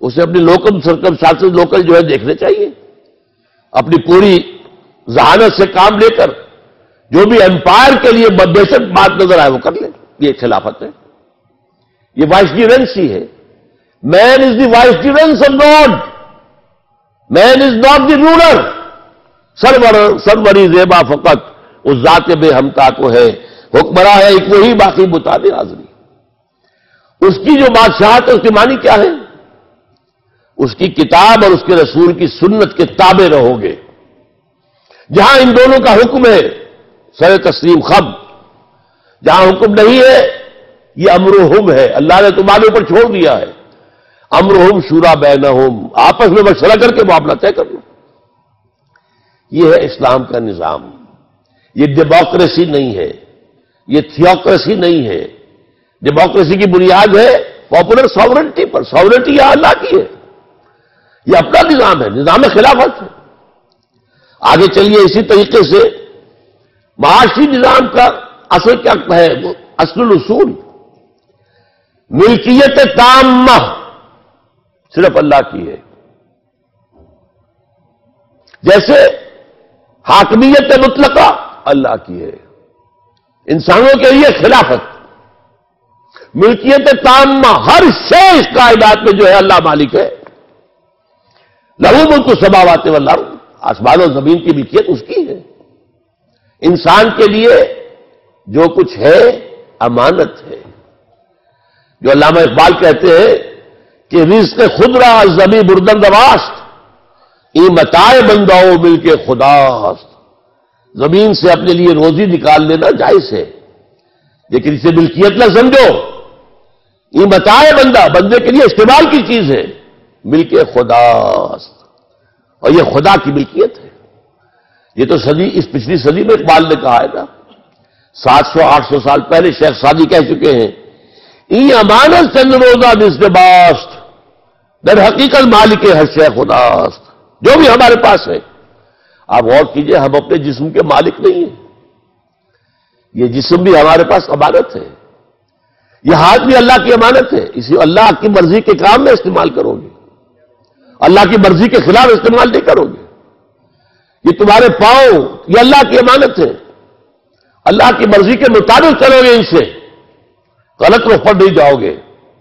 اسے اپنی لوکل سرکم شاسن لوکل جو ہے دیکھنے چاہیے۔ اپنی پوری ذہانت سے کام لے کر، جو بھی امپائر کے لیے بیسک بات نظر آئے، وہ کر لے۔ یہ خلافت ہے۔ یہ وائس ڈیورنسی ہے۔ Man is the vice of God man is not the ruler سرور سروری زیبا فقط اس ذات بے ہمتا کو ہے۔ حکمراں ہے، ایک وہی باقی مطابق حاضری۔ اس کی جو بادشاہت ہے، اس کی معنی کیا ہے؟ اس کی کتاب اور اس کے رسول کی سنت کے تابع رہو گے۔ جہاں ان دونوں کا حکم ہے، سر تسلیم خب۔ جہاں حکم نہیں ہے، یہ امرحم ہے۔ اللہ نے تمہارے اوپر چھوڑ دیا ہے۔ امرحم شورا بین آپس میں مشورہ کر کے معاملہ طے کر لو۔ یہ ہے اسلام کا نظام۔ یہ ڈیموکریسی نہیں ہے۔ یہ تھیوکریسی نہیں ہے۔ ڈیموکریسی کی بنیاد ہے پاپولر ساورنٹی پر۔ ساورنٹی یہ اللہ کی ہے۔ یہ اپنا نظام ہے۔ نظام خلافت ہے۔ آگے چلیے اسی طریقے سے۔ معاشی نظام کا اصل کیا ہے؟ اصل الاصول ملکیت تامہ۔ صرف اللہ کی ہے۔ جیسے حاکمیت مطلقہ اللہ کی ہے۔ انسانوں کے لیے خلافت۔ ملکیت تامہ ہر شے اس کائنات میں جو ہے اللہ مالک ہے۔ لہو ملک کو سباواتے واللہ آسمان و زمین کی ملکیت اس کی ہے۔ انسان کے لیے جو کچھ ہے، امانت ہے۔ جو علامہ اقبال کہتے ہیں کہ رزق خود رہا زمین بردن دواشت ای متائے بنداؤ مل کے خداست زمین سے اپنے لیے روزی نکال لینا جائز ہے. لیکن اسے ملکیت نہ سمجھو. یہ بتائے بندہ بندے کے لیے استعمال کی چیز ہے. مل کے خداست اور یہ خدا کی ملکیت ہے. یہ تو صدی اس پچھلی صدی میں اقبال نے کہا ہے نا. سات سو آٹھ سو سال پہلے شیخ سادی کہہ چکے ہیں ای امانت چند روزہ نس باست در حقیقت مالک ہر خداست۔ جو بھی ہمارے پاس ہے۔ آپ غور کیجیے، ہم اپنے جسم کے مالک نہیں ہیں۔ یہ جسم بھی ہمارے پاس امانت ہے۔ یہ ہاتھ بھی اللہ کی امانت ہے۔ اسی اللہ کی مرضی کے کام میں استعمال کرو گے۔ اللہ کی مرضی کے خلاف استعمال نہیں کرو گے۔ یہ تمہارے پاؤں، یہ اللہ کی امانت ہے۔ اللہ کی مرضی کے مطابق چلو گے ان سے۔ غلط رخ پر نہیں جاؤ گے،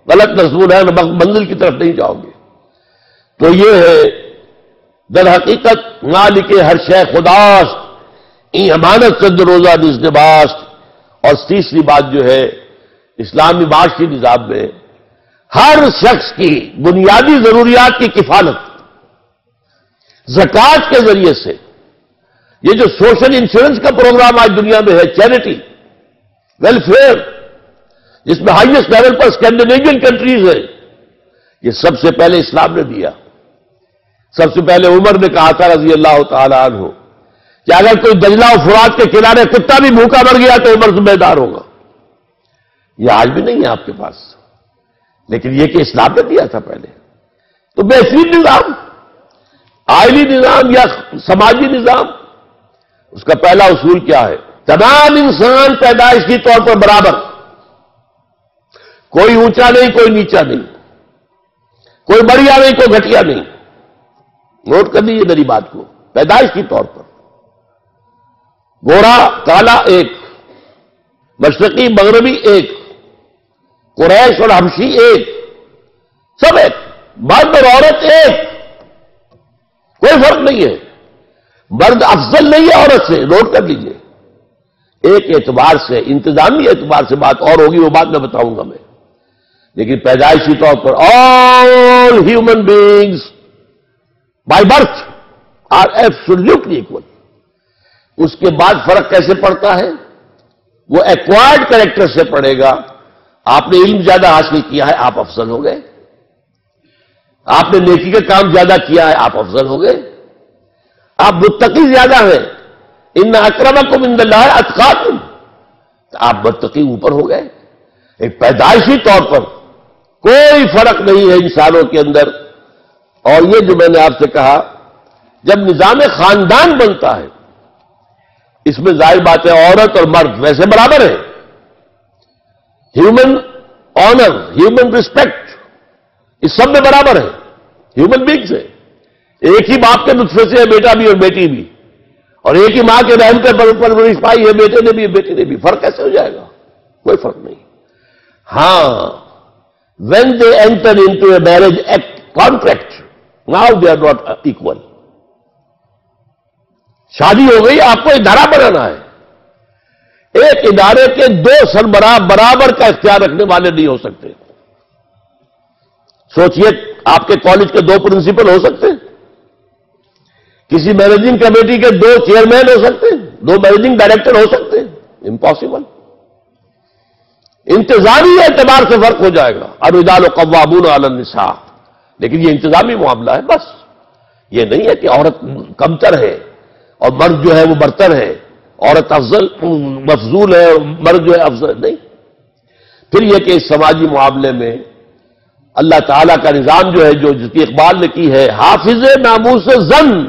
غلط نصب ہے منزل کی طرف نہیں جاؤ گے۔ تو یہ ہے، در حقیقت مالک ہر شے خداست این امانت چند روزہ نزدباست اور تیسری بات جو ہے، اسلامی معاشی نظام میں ہر شخص کی بنیادی ضروریات کی کفالت زکات کے ذریعے سے۔ یہ جو سوشل انشورنس کا پروگرام آج دنیا میں ہے، چیریٹی، ویلفیئر جس میں ہائیسٹ لیول پر اسکینڈینیوین کنٹریز ہے یہ سب سے پہلے اسلام نے دیا۔ سب سے پہلے عمر نے کہا تھا رضی اللہ تعالیٰ عنہ کہ اگر کوئی دجلہ و فرات کے کنارے کتا بھی بھوکا مر گیا تو عمر ذمہ دار ہوگا۔ یہ آج بھی نہیں ہے آپ کے پاس۔ لیکن یہ کہ اسلام نے دیا تھا پہلے۔ تو بہترین نظام آئلی نظام یا سماجی نظام، اس کا پہلا اصول کیا ہے؟ تمام انسان پیدائش کی طور پر برابر۔ کوئی اونچا نہیں، کوئی نیچا نہیں۔ کوئی بڑھیا نہیں، کوئی گھٹیا نہیں۔ نوٹ کر لیجیے میری بات کو، پیدائش کی طور پر۔ گورا کالا ایک، مشرقی مغربی ایک، قریش اور ہمشی ایک، سب ایک مرد اور عورت ایک۔ کوئی فرق نہیں ہے۔ مرد افضل نہیں ہے عورت سے، نوٹ کر لیجیے۔ ایک اعتبار سے، انتظامی اعتبار سے بات اور ہوگی، وہ بات میں بتاؤں گا میں۔ لیکن پیدائشی طور پر all human beings by birth are absolutely equal اس کے بعد فرق کیسے پڑتا ہے؟ وہ ایکوائرڈ کریکٹر سے پڑے گا۔ آپ نے علم زیادہ حاصل کیا ہے، آپ افضل ہو گئے۔ آپ نے نیکی کا کام زیادہ کیا ہے، آپ افضل ہو گئے۔ آپ متقی زیادہ ہیں۔ ان اکرما کو مند اللہ اتقاق آپ متقی اوپر ہو گئے۔ ایک پیدائشی طور پر کوئی فرق نہیں ہے انسانوں کے اندر۔ اور یہ جو میں نے آپ سے کہا، جب نظام خاندان بنتا ہے، اس میں ظاہر بات ہے عورت اور مرد ویسے برابر ہیں۔ ہیومن آنر ہیومن رسپیکٹ اس سب میں برابر ہے ہیومن بینگس ہے ایک ہی باپ کے نطفے سے ہے، بیٹا بھی اور بیٹی بھی۔ اور ایک ہی ماں کے رحم پہ پرورش پائی ہے، بیٹے نے بھی بیٹی نے بھی۔ فرق کیسے ہو جائے گا؟ کوئی فرق نہیں۔ ہاں when they enter into a marriage act contract now they are not equal شادی ہو گئی آپ کو ادارہ بنانا ہے ایک ادارے کے دو سربراہ برابر کا اختیار رکھنے والے نہیں ہو سکتے سوچئے آپ کے کالج کے دو پرنسپل ہو سکتے کسی مینیجنگ کمیٹی کے دو چیئرمین ہو سکتے دو مینیجنگ ڈائریکٹر ہو سکتے امپاسبل انتظامی اعتبار سے فرق ہو جائے گا۔ اب ادال و قوابون لیکن یہ انتظامی معاملہ ہے، بس۔ یہ نہیں ہے کہ عورت کمتر ہے اور مرد جو ہے وہ برتر ہے۔ عورت افضل، مفضول ہے مرد جو ہے افضل، نہیں۔ پھر یہ کہ اس سماجی معاملے میں اللہ تعالیٰ کا نظام جو ہے، جو جس کی اقبال نے کی ہے، حافظ ناموس زن۔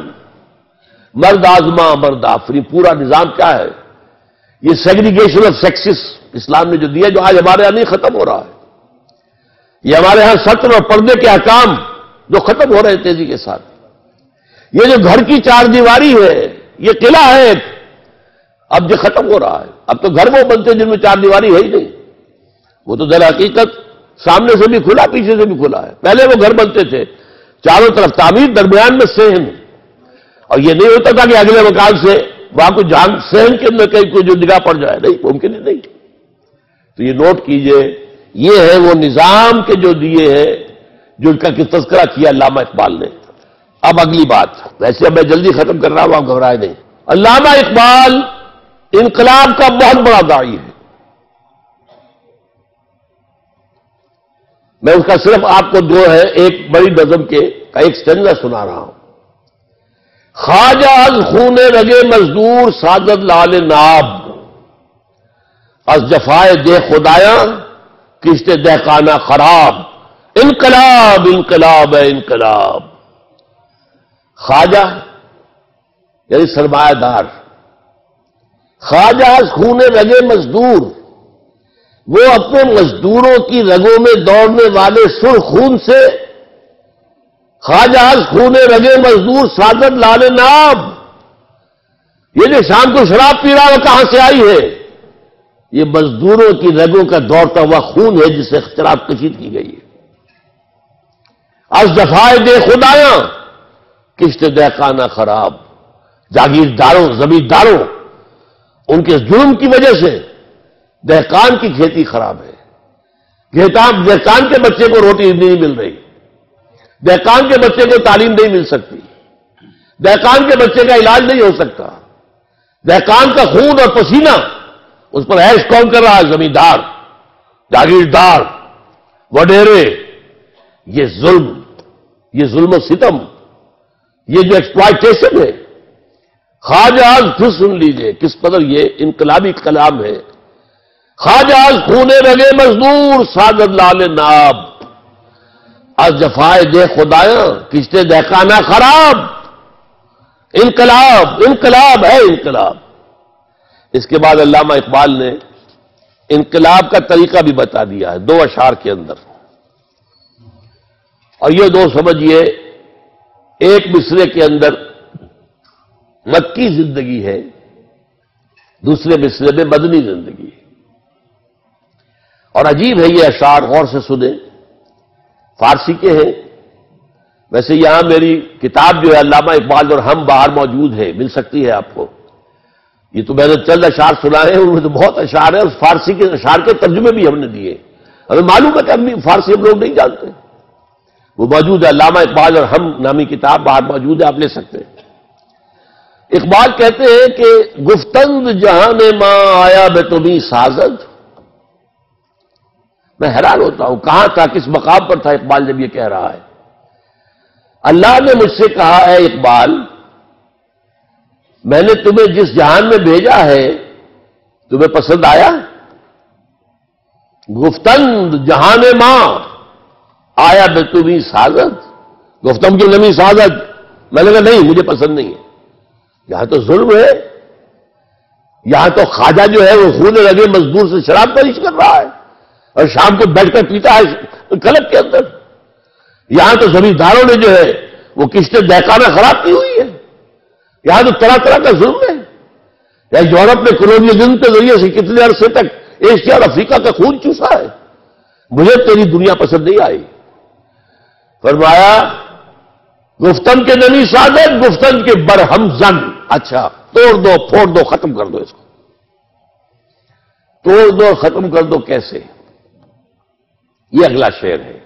مرد آزما، مرد آفری، پورا نظام کیا ہے؟ یہ سیگریگیشن آف سیکسس اسلام نے جو دیا جو آج ہمارے یہاں نہیں ختم ہو رہا ہے۔ یہ ہمارے یہاں سطر اور پردے کے احکام جو ختم ہو رہے ہیں تیزی کے ساتھ۔ یہ جو گھر کی چار دیواری ہے، یہ قلعہ ہے۔ اب یہ ختم ہو رہا ہے۔ اب تو گھر وہ بنتے ہیں جن میں چار دیواری ہے ہی نہیں۔ وہ تو در حقیقت سامنے سے بھی کھلا، پیچھے سے بھی کھلا ہے۔ پہلے وہ گھر بنتے تھے۔ چاروں طرف تعمیر، درمیان میں سہن اور یہ نہیں ہوتا تھا کہ اگلے مکان سے وہاں کو جان سہن کے اندر کہیں کوئی جو نگاہ پڑ جائے، نہیں، ممکن ہی نہیں۔ تو یہ نوٹ کیجیے، یہ ہے وہ نظام کے جو دیے ہیں، جو ان کا تذکرہ کیا علامہ اقبال نے۔ اب اگلی بات، ویسے اب میں جلدی ختم کر رہا ہوں، آپ گھبرائے نہیں۔ علامہ اقبال انقلاب کا بہت بڑا دائی ہے۔ میں اس کا صرف آپ کو دو ہے ایک بڑی نظم کے، کا ایک سٹینزا سنا رہا ہوں۔ خواجہ از خون رگے مزدور ساجد لال ناب۔ از جفائے دے خدایا کشتے دہکانہ خراب۔ انقلاب انقلاب ہے انقلاب۔ خواجہ یعنی سرمایہ دار۔ خواجہ خون رگے مزدور۔ وہ اپنے مزدوروں کی رگوں میں دوڑنے والے سر خون سے خواجہ خون رگے مزدور ساگر لال ناب یہ جو شام کو شراب پی رہا وہ کہاں سے آئی ہے؟ یہ مزدوروں کی رگوں کا دوڑتا ہوا خون ہے جسے شراب کشید کی گئی ہے۔ از دفاع دے خدایاں، کشت دہکانہ خراب، جاگیرداروں، زمینداروں، ان کے جرم کی وجہ سے دہکان کی کھیتی خراب ہے۔ دہکان کے بچے کو روٹی نہیں مل رہی۔ دہکان کے بچے کو تعلیم نہیں مل سکتی۔ دہکان کے بچے کا علاج نہیں ہو سکتا۔ دہکان کا خون اور پسینہ اس پر ایش کون کر رہا ہے؟ زمیندار، جاگیردار، وڈیرے۔ یہ ظلم یہ ظلم و ستم، یہ جو ایکسپلائٹیشن ہے۔ خواجہ پھر سن لیجیے کس قدر یہ انقلابی کلام ہے۔ خواجہ خونے لگے مزدور ساگر لال ناب۔ از جفائے دے خدایا کشتے دہکانا خراب۔ انقلاب انقلاب ہے انقلاب۔ اس کے بعد علامہ اقبال نے انقلاب کا طریقہ بھی بتا دیا ہے، دو اشار کے اندر۔ اور یہ دو سمجھئے، ایک مصرے کے اندر مکی زندگی ہے، دوسرے مصرے میں مدنی زندگی ہے۔ اور عجیب ہے یہ اشعار، غور سے سنیں۔ فارسی کے ہیں۔ ویسے یہاں میری کتاب جو ہے علامہ اقبال اور ہم باہر موجود ہے مل سکتی ہے آپ کو۔ یہ تو میں نے چند اشعار سنا ہے ان میں تو بہت اشعار ہیں اور فارسی کے اشعار کے ترجمے بھی ہم نے دیے۔ ہمیں معلوم ہے کہ ہم فارسی ہم لوگ نہیں جانتے۔ وہ موجود ہے، علامہ اقبال اور ہم نامی کتاب باہر موجود ہے، آپ لے سکتے ہیں۔ اقبال کہتے ہیں کہ، گفتند جہاں میں ماں آیا بے تمہیں سازد میں حیران ہوتا ہوں کہاں تھا، کس مقام پر تھا اقبال جب یہ کہہ رہا ہے؟ اللہ نے مجھ سے کہا ہے اقبال، میں نے تمہیں جس جہان میں بھیجا ہے، تمہیں پسند آیا؟ گفتند جہان ماں، آیا بے تمہیں سازد گفتم کی نمی سازد میں نے کہا، نہیں، مجھے پسند نہیں ہے۔ یہاں تو ظلم ہے، یہاں تو خواجہ جو ہے، وہ خون لگے، مزدور سے شراب پریش کر رہا ہے۔ اور شام کو بیٹھ کر پیتا ہے کلب کے اندر۔ یہاں تو زمینداروں نے جو ہے، وہ کشتے دہکانا خراب کی ہوئی ہے؟ یہاں تو طرح طرح کا ظلم ہے۔ یا یورپ میں کلونیزم کے ذریعے سے کتنے عرصے تک ایشیا اور افریقہ کا خون چوسا ہے۔ مجھے تیری دنیا پسند نہیں آئی۔ فرمایا، گفتن کے نمی سادت گفتن کے برہم زن۔ اچھا توڑ دو، پھوڑ دو، ختم کر دو اس کو۔ توڑ دو، ختم کر دو، کیسے؟ یہ اگلا شعر ہے۔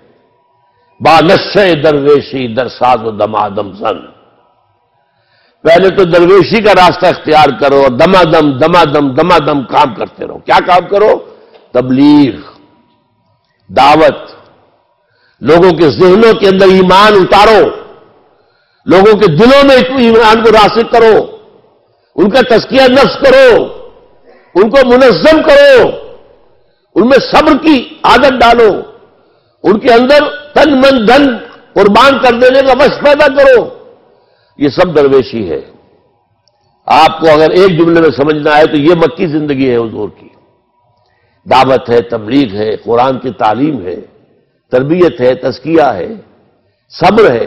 بادشے درویشی در ساز و دمادم زن۔ پہلے تو درویشی کا راستہ اختیار کرو دما دم دما دم دما دم کام کرتے رہو۔ کیا کام کرو؟ تبلیغ، دعوت۔ لوگوں کے ذہنوں کے اندر ایمان اتارو۔ لوگوں کے دلوں میں ایمان کو راسک کرو۔ ان کا تسکیہ نفس کرو۔ ان کو منظم کرو۔ ان میں صبر کی عادت ڈالو۔ ان کے اندر تن من دھن قربان کر دینے کا وش پیدا کرو۔ یہ سب درویشی ہے۔ آپ کو اگر ایک جملے میں سمجھنا ہے تو یہ مکی زندگی ہے حضور کی۔ دعوت ہے، تبلیغ ہے، قرآن کی تعلیم ہے، تربیت ہے تسکیہ ہے، صبر ہے۔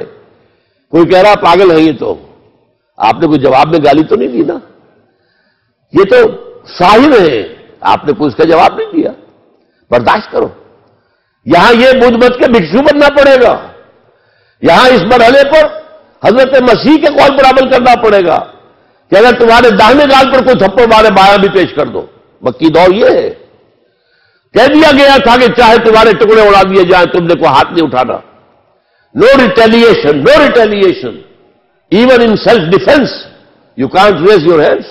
کوئی کہہ رہا پاگل ہے یہ تو۔ آپ نے کوئی جواب میں گالی تو نہیں دی نا؟ یہ تو صاحب ہے آپ نے کوئی اس کا جواب نہیں دیا۔ برداشت کرو۔ یہاں یہ بجھ مت کے بھکشو بننا پڑے گا۔ یہاں اس مرحلے پر حضرت مسیح کے قول پر عمل کرنا پڑے گا کہ اگر تمہارے داہنے گال پر کوئی تھپڑ مارے، بایا بھی پیش کر دو۔ مکی دور یہ ہے۔ کہہ دیا گیا تھا کہ چاہے تمہارے ٹکڑے اڑا دیے جائیں، تم نے کوئی ہاتھ نہیں اٹھانا۔ No retaliation no retaliation even in self defence you can't raise your hands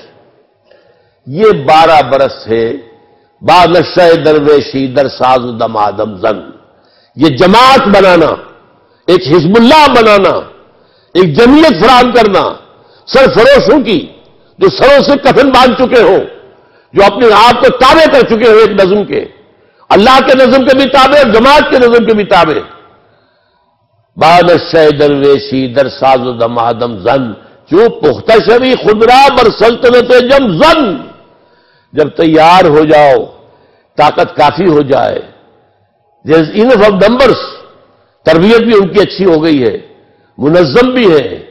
یہ بارہ برس ہے۔ با نشہ درویشی در ساز دم آدم زن۔ یہ جماعت بنانا، ایک حزب اللہ بنانا، ایک جمعیت فراہم کرنا، سرفروشوں کی جو سروں سے کفن باندھ چکے ہوں، جو اپنے آپ کو تابع کر چکے ہو ایک نظم کے۔ اللہ کے نظم کے بھی تابع اور جماعت کے نظم کے بھی تابع۔ بادشاہ درویشی در ساز و دمادم زن۔ جو پختہ شبی خدرا بر سلطنت جم زن۔ جب تیار ہو جاؤ، طاقت کافی ہو جائے۔ انف آف نمبرس تربیت بھی ان کی اچھی ہو گئی ہے۔ منظم بھی ہے۔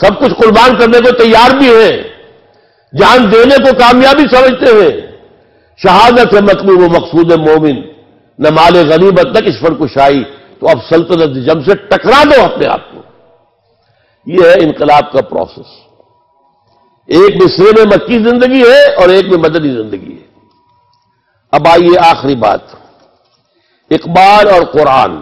سب کچھ قربان کرنے کو تیار بھی ہے۔ جان دینے کو کامیابی سمجھتے ہیں۔ شہادت ہے مطلوب و مقصود مومن۔ نہ مال غنیمت تک اس پر کشائی۔ تو اب سلطنت جم سے ٹکرا دو اپنے آپ کو۔ یہ ہے انقلاب کا پروسیس ایک مصرے میں مکی زندگی ہے اور ایک میں مدنی زندگی ہے۔ اب آئیے آخری بات۔ اقبال اور قرآن۔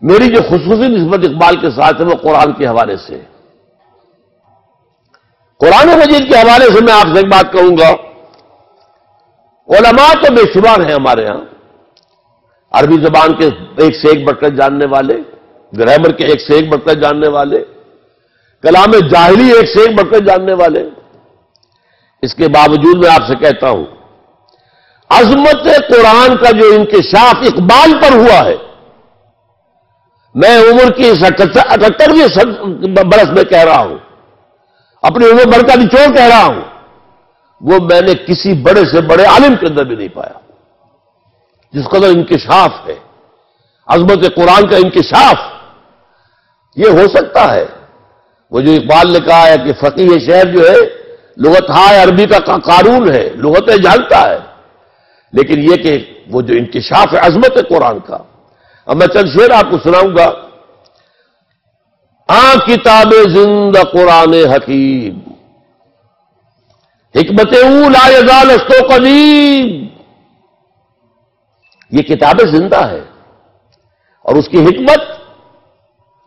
میری جو خصوصی نسبت اقبال کے ساتھ ہے وہ قرآن کے حوالے سے۔ قرآن مجید کے حوالے سے میں آپ سے ایک بات کہوں گا۔ علماء تو بے شمار ہیں ہمارے ہاں۔ عربی زبان کے ایک سے ایک بڑھ کر جاننے والے، گرامر کے ایک سے ایک بڑھ کر جاننے والے کلام جاہلی ایک سے ایک بڑھ کر جاننے والے۔ اس کے باوجود میں آپ سے کہتا ہوں، عظمت قرآن کا جو انکشاف اقبال پر ہوا ہے، میں عمر کی اٹھہترویں برس میں کہہ رہا ہوں، اپنی عمر بڑھ کا نچوڑ کہہ رہا ہوں، وہ میں نے کسی بڑے سے بڑے عالم کے اندر بھی نہیں پایا۔ جس قدر انکشاف ہے، عظمت قرآن کا انکشاف یہ ہو سکتا ہے وہ جو اقبال نے کہا ہے کہ فقی شہر جو ہے، لغت ہائے عربی کا قانون ہے لغتیں جانتا ہے۔ لیکن یہ کہ وہ جو انکشاف ہے، عظمت قرآن کا۔ اب میں چند شعر آپ کو سناؤں گا۔ آ کتاب زند قرآن حکیم۔ حکمت او لا یزال استو قدیم۔ یہ کتابیں زندہ ہے۔ اور اس کی حکمت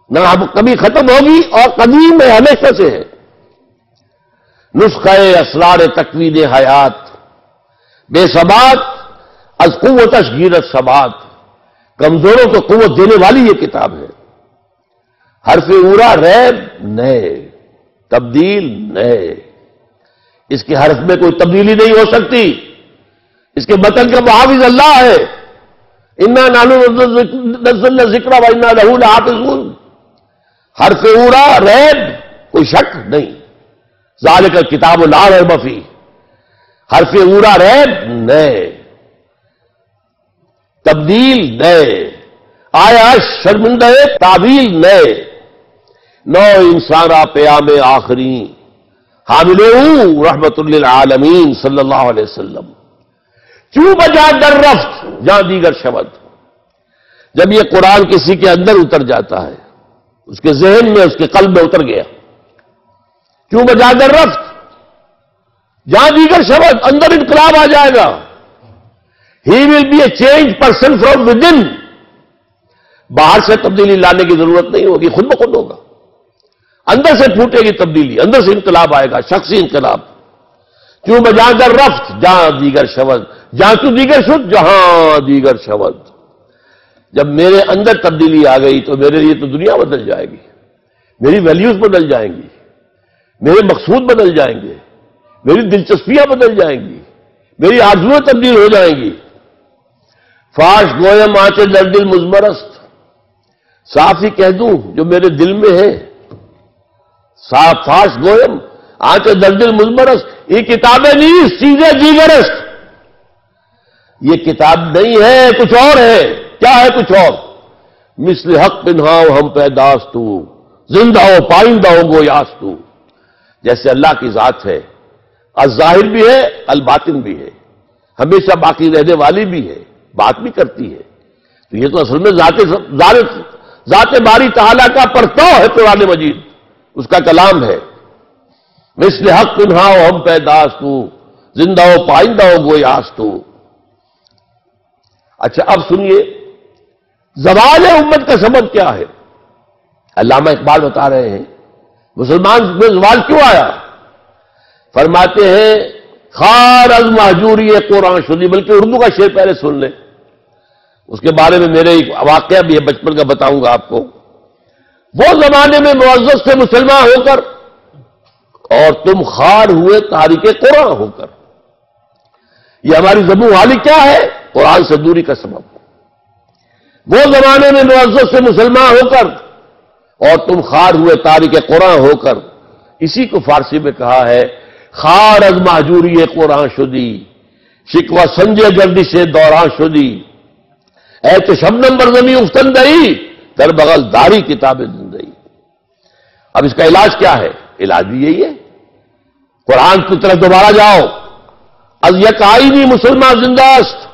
نہ اب کبھی ختم ہوگی اور قدیم میں ہمیشہ سے ہے۔ نسخہ اسرار تکوین حیات۔ بے ثبات، از قوت اشگیرت ثبات کمزوروں کو قوت دینے والی یہ کتاب ہے۔ حرف اورا ریب نئے، تبدیل نئے۔ اس کے حرف میں کوئی تبدیلی نہیں ہو سکتی۔ اس کے متن کا محافظ اللہ ہے۔ انا نالو نزل ذکر و انا لہو حافظ حرف اورا ریب کوئی شک نہیں۔ ظال کا کتاب لال ہے بفی حرف اورا ریب نئے۔ تبدیل، نئے۔ آیا شرمندہ تعبیل نئے۔ نو انسان پیام آخری۔ حامل رحمت للعالمین صلی اللہ علیہ وسلم۔ کیوں بجا در رفت؟ جہاں دیگر شبد۔ جب یہ قرآن کسی کے اندر اتر جاتا ہے۔ اس کے ذہن میں، اس کے قلب میں اتر گیا۔ کیوں بجا در رفت جہاں دیگر شبد اندر انقلاب آ جائے گا۔ He will be a change person from within باہر سے تبدیلی لانے کی ضرورت نہیں ہوگی، خود بخود ہوگا۔ اندر سے پھوٹے گی تبدیلی، اندر سے انقلاب آئے گا، شخصی انقلاب۔ کیوں بجا کر رفت جہاں دیگر شبد، جہاں تو دیگر شد، جہاں دیگر شبد۔ جب میرے اندر تبدیلی آ گئی تو میرے لیے تو دنیا بدل جائے گی، میری ویلیوز بدل جائیں گی، میرے مقصود بدل جائیں گے، میری دلچسپیاں بدل جائیں گی، میری آرزویں تبدیل ہو جائیں گی۔ فاش گوئم آچے دل مزمرست۔ صاف ہی کہہ دوں، جو میرے دل میں ہے۔ صاف فاش گوئم آچے دل مزمرس یہ کتابیں نہیں سیدھے جیگرس یہ کتاب نہیں ہے، کچھ اور ہے۔ کیا ہے کچھ اور؟ مثل حق پنہاؤ ہم پیداست تو زندہ ہو پائندہ ہو گو یاس تو جیسے اللہ کی ذات ہے الظاہر بھی ہے، الباطن بھی ہے۔ ہمیشہ باقی رہنے والی بھی ہے، بات بھی کرتی ہے۔ تو یہ تو اصل میں ذات ذات باری تعالیٰ کا پرتو ہے قرآن مجید۔ اس کا کلام ہے۔ مثل حق تنہا ہو ہم پیداست تو زندہ ہو پائندہ ہو گوئی تو اچھا اب سنیے۔ زوال امت کا سبب کیا ہے؟ علامہ اقبال بتا رہے ہیں۔ مسلمان میں زوال کیوں آیا؟ فرماتے ہیں، خار از محجوری قرآن شدی بلکہ اردو کا شعر پہلے سن لیں۔ اس کے بارے میں میرے ایک واقعہ بھی ہے، بچپن کا بتاؤں گا آپ کو۔ وہ زمانے میں معزز سے مسلمان ہو کر اور تم خار ہوئے تاریخ قرآن ہو کر۔ یہ ہماری زبوں والی کیا ہے؟ قرآن سے دوری کا سبب۔ وہ زمانے میں معزز سے مسلمان ہو کر اور تم خار ہوئے تاریخ قرآن ہو کر۔ اسی کو فارسی میں کہا ہے، خار از محجوری قرآن شدی شکوا سنجے گردی سے دوران شدی۔ اے تو شب نمبر زمین افتن گئی، در بغل داری کتابیں زندگی اب اس کا علاج کیا ہے؟ علاج بھی یہی ہے۔ قرآن کی طرف دوبارہ جاؤ۔ از یک آئی مسلمان زندہ است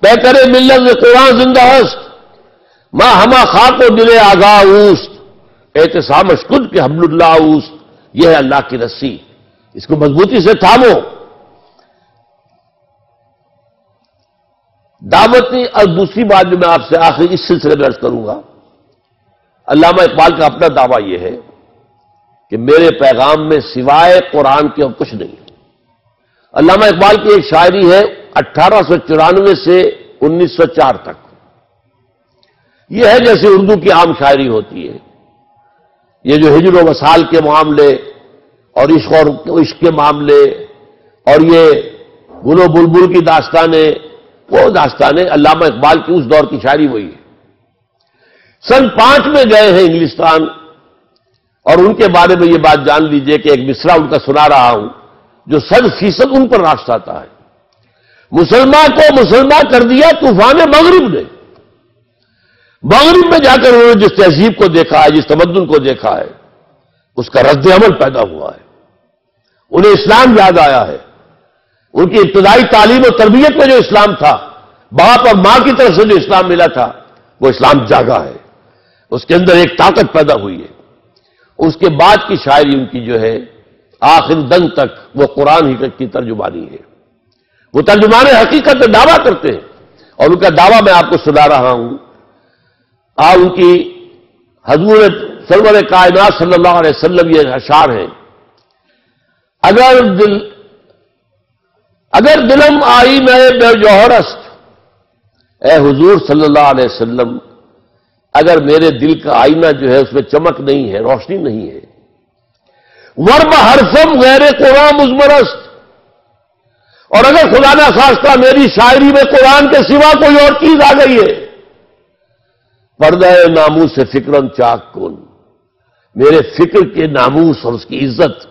پہ کرے ملت قرآن زندہ است۔ ماں ہما خاک و دلے آگاہ اوست. احتسام اشکد کے حمل اللہ اوست. یہ ہے اللہ کی رسی. اس کو مضبوطی سے تھامو. دعوتی اور دوسری بات جو میں آپ سے آخری اس سلسلے میں ارض کروں گا. علامہ اقبال کا اپنا دعویٰ یہ ہے کہ میرے پیغام میں سوائے قرآن کے اور کچھ نہیں. علامہ اقبال کی ایک شاعری ہے، اٹھارہ سو چورانوے سے انیس سو چار تک. یہ ہے جیسے اردو کی عام شاعری ہوتی ہے۔ یہ جو ہجر و وسال کے معاملے اور عشق اور عشق کے معاملے اور یہ گل و بلبل کی داستانیں وہ داستانیں علامہ اقبال کی اس دور کی شاعری وہی ہے۔ سن پانچ میں گئے ہیں انگلستان اور ان کے بارے میں یہ بات جان لیجیے کہ ایک مصرا ان کا سنا رہا ہوں جو سد فیصد ان پر راست آتا ہے۔ مسلمان کو مسلمان کر دیا طوفان مغرب نے۔ مغرب میں جا کر انہوں نے جس تہذیب کو دیکھا ہے، جس تمدن کو دیکھا ہے، اس کا رد عمل پیدا ہوا ہے۔ انہیں اسلام یاد آیا ہے۔ ان کی ابتدائی تعلیم و تربیت میں جو اسلام تھا، باپ اور ماں کی طرف سے جو اسلام ملا تھا، وہ اسلام جاگا ہے۔ اس کے اندر ایک طاقت پیدا ہوئی ہے۔ اس کے بعد کی شاعری ان کی جو ہے، آخر دن تک وہ قرآن ہی کی ترجمانی ہے۔ وہ ترجمان حقیقت دعویٰ کرتے ہیں۔ اور ان کا دعویٰ میں آپ کو سنا رہا ہوں۔ اور ان کی حضور سرور کائنات صلی اللہ علیہ وسلم یہ اشعار ہیں۔ اگر دل اگر دلم آئی نئے بے جوہرست اے حضور صلی اللہ علیہ وسلم، اگر میرے دل کا آئینہ جو ہے اس میں چمک نہیں ہے، روشنی نہیں ہے۔ ورم ہرفم غیر قرآن مزمرست اور اگر خدا نہ خواستہ میری شاعری میں قرآن کے سوا کوئی اور چیز آ گئی ہے پردہ ناموس سے فکرن چاک کن میرے فکر کے ناموس اور اس کی عزت،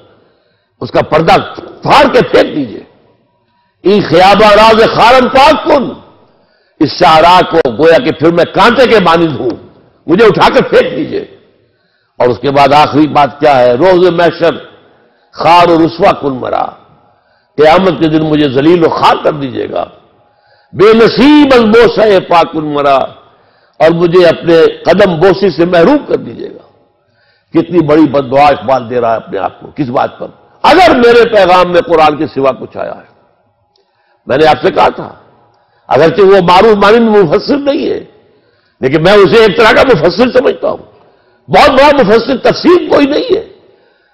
اس کا پردہ پھاڑ کے پھینک دیجیے ای خیابہ راز خارن پاک کن اس شاہراہ کو گویا کہ پھر میں کانٹے کے مانند ہوں، مجھے اٹھا کے پھینک دیجیے اور اس کے بعد آخری بات کیا ہے؟ روز محشر خار و رسوا کن مرا۔ قیامت کے دن مجھے ذلیل و خار کر دیجیے گا۔ بے نصیب البوس ہے پاکن مرا۔ اور مجھے اپنے قدم بوسی سے محروم کر دیجیے گا۔ کتنی بڑی بد دعا اقبال دے رہا ہے اپنے آپ کو، کس بات پر؟ اگر میرے پیغام میں قرآن کے سوا کچھ آیا ہے۔ میں نے آپ سے کہا تھا، اگرچہ وہ معروف مانی مفسر نہیں ہے، لیکن میں اسے ایک طرح کا مفسر سمجھتا ہوں۔ بہت بڑا مفسر تفسیر کوئی نہیں ہے،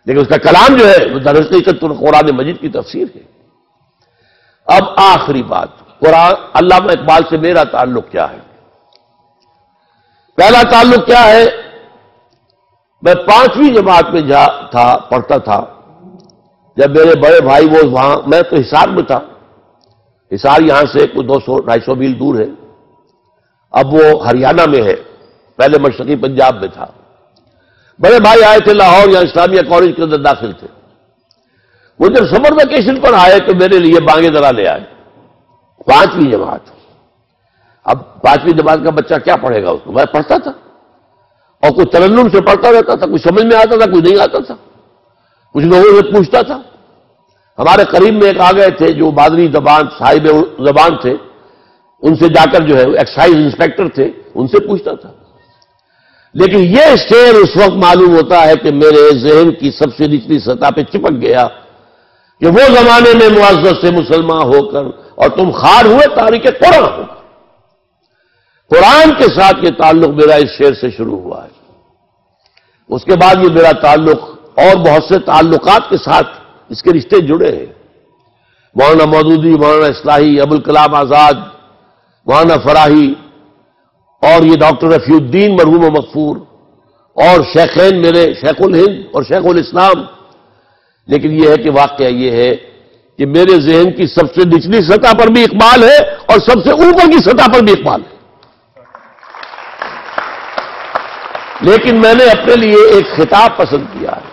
لیکن اس کا کلام جو ہے، وہ دراصل قرآن مجید کی تفسیر ہے۔ اب آخری بات، قرآن علامہ اقبال سے میرا تعلق کیا ہے؟ پہلا تعلق کیا ہے؟ میں پانچویں جماعت میں جا تھا، پڑھتا تھا۔ جب میرے بڑے بھائی وہ وہاں، میں تو حسار میں تھا۔ حسار یہاں سے کوئی دو سو، ڈھائی سو میل دور ہے۔ اب وہ ہریانہ میں ہے۔ پہلے مشرقی پنجاب میں تھا۔ بڑے بھائی آئے تھے لاہور یا اسلامیہ کالج کے اندر داخل تھے۔ وہ جب سمر ویکیشن پر آئے تو میرے لیے بانگے درا لے آئے۔ پانچویں جماعت۔ اب پانچویں جماعت کا بچہ کیا پڑھے گا اس کو؟ میں پڑھتا تھا۔ اور کوئی ترنم سے پڑھتا رہتا تھا، کوئی سمجھ میں آتا تھا، کوئی نہیں آتا تھا۔ کچھ لوگوں سے پوچھتا تھا۔ ہمارے قریب میں ایک آ گئے تھے جو بادری زبان، صاحب زبان تھے۔ ان سے جا کر جو ہے ایکسائز انسپیکٹر تھے۔ ان سے پوچھتا تھا۔ لیکن یہ شعر اس وقت معلوم ہوتا ہے کہ میرے ذہن کی سب سے نچلی سطح پہ چپک گیا کہ وہ زمانے میں معذرت سے مسلمان ہو کر اور تم خار ہوئے تاریخ قرآن۔ ہو قرآن کے ساتھ یہ تعلق میرا اس شعر سے شروع ہوا ہے۔ اس کے بعد یہ میرا تعلق اور بہت سے تعلقات کے ساتھ اس کے رشتے جڑے ہیں۔ مولانا مودودی، مولانا اصلاحی، ابوالکلام آزاد، مولانا فراہی اور یہ ڈاکٹر رفیع الدین مرحوم و مغفور اور شیخین میرے شیخ الہند اور شیخ الاسلام۔ لیکن یہ ہے کہ واقعہ یہ ہے کہ میرے ذہن کی سب سے نچلی سطح پر بھی اقبال ہے اور سب سے اوپر کی سطح پر بھی اقبال ہے۔ لیکن میں نے اپنے لیے ایک خطاب پسند کیا ہے۔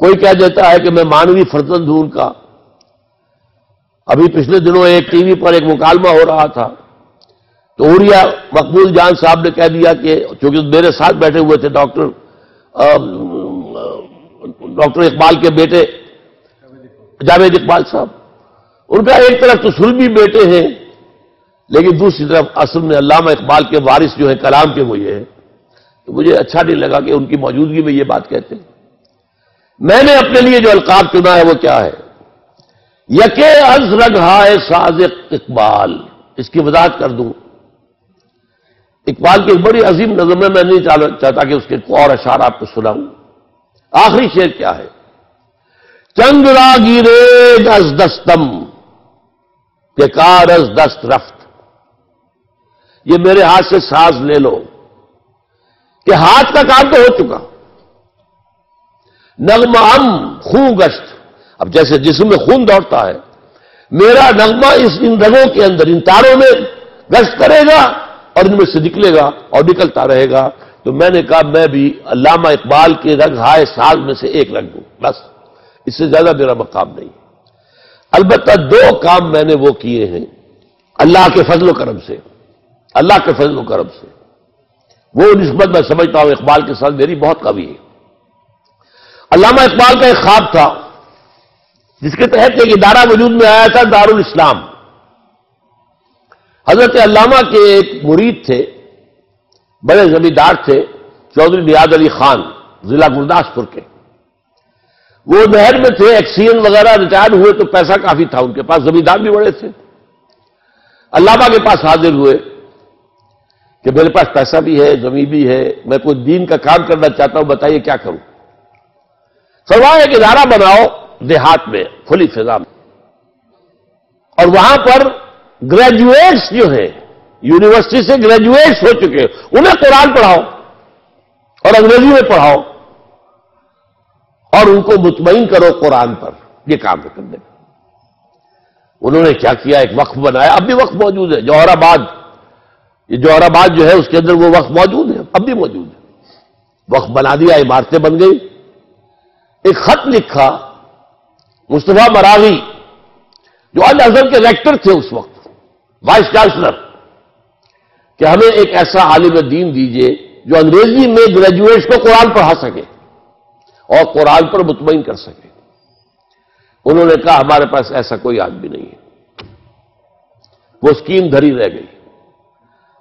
کوئی کہہ دیتا ہے کہ میں مانوی فرزند ہوں ان کا، ابھی پچھلے دنوں ایک ٹی وی پر ایک مکالمہ ہو رہا تھا۔ تو اوریا مقبول جان صاحب نے کہہ دیا کہ چونکہ میرے ساتھ بیٹھے ہوئے تھے ڈاکٹر ڈاکٹر اقبال کے بیٹے، جاوید اقبال صاحب۔ ان کا ایک طرف تو سلمی بیٹے ہیں۔ لیکن دوسری طرف اصل میں علامہ اقبال کے وارث جو ہے کلام کے وہ یہ ہے تو مجھے اچھا نہیں لگا کہ ان کی موجودگی میں یہ بات کہتے ہیں۔ میں نے اپنے لیے جو القاب چنا ہے، وہ کیا ہے؟ یکے از رگائے ساز اقبال۔ اس کی وضاحت کر دوں۔ اقبال کی ایک بڑی عظیم نظم ہے، میں نہیں چاہتا کہ اس کے اور اشار آپ کو سناؤں۔ آخری شعر کیا ہے؟ چند را گیرے دس دستم کہ کارز دست رفت۔ یہ میرے ہاتھ سے ساز لے لو کہ ہاتھ کا کام تو ہو چکا۔ نغمہ ام خون گشت۔ اب جیسے جسم میں خون دوڑتا ہے، میرا نغمہ اس ان رگوں کے اندر، ان تاروں میں گشت کرے گا اور ان میں سے نکلے گا اور نکلتا رہے گا۔ تو میں نے کہا، میں بھی علامہ اقبال کے رنگ ہائے سال میں سے ایک رنگ دوں بس، اس سے زیادہ میرا مقام نہیں۔ البتہ دو کام میں نے وہ کیے ہیں، اللہ کے فضل و کرم سے۔ اللہ کے فضل و کرم سے۔ وہ نسبت میں سمجھتا ہوں اقبال کے ساتھ میری بہت کمی ہے۔ علامہ اقبال کا ایک خواب تھا، جس کے تحت ایک ادارہ وجود میں آیا تھا دار الاسلام حضرت علامہ کے ایک مرید تھے، بڑے زمیندار تھے، چودھری نیاد علی خان، ضلع گرداسپور کے۔ وہ نہر میں تھے، ایکسیئن وغیرہ ریٹائر ہوئے تو پیسہ کافی تھا ان کے پاس، زمیندار بھی بڑے تھے۔ علامہ کے پاس حاضر ہوئے۔ کہ میرے پاس پیسہ بھی ہے، زمین بھی ہے، میں کوئی دین کا کام کرنا چاہتا ہوں، بتائیے کیا کروں؟ فرمایا ایک ادارہ بناؤ دیہات میں، کھلی فضا میں۔ اور وہاں پر گریجویٹس جو ہیں یونیورسٹی سے گریجویٹس ہو چکے انہیں قرآن پڑھاؤ اور انگریزی میں پڑھاؤ اور ان کو مطمئن کرو قرآن پر، یہ کام کرنے۔ انہوں نے کیا کیا؟ ایک وقف بنایا، اب بھی وقف موجود ہے جوہر آباد یہ جوہر آباد جو ہے اس کے اندر وہ وقف موجود ہے، اب بھی موجود ہے۔ وقف بنا دیا، عمارتیں بن گئی ایک خط لکھا، مصطفیٰ مراغی، جو آج کے ریکٹر تھے اس وقت وائس چانسلر کہ ہمیں ایک ایسا عالم دین دیجیے جو انگریزی میں گریجویٹ کو قرآن پڑھا سکے اور قرآن پر مطمئن کر سکے۔ انہوں نے کہا، ہمارے پاس ایسا کوئی آدمی نہیں ہے۔ وہ اسکیم دھری رہ گئی۔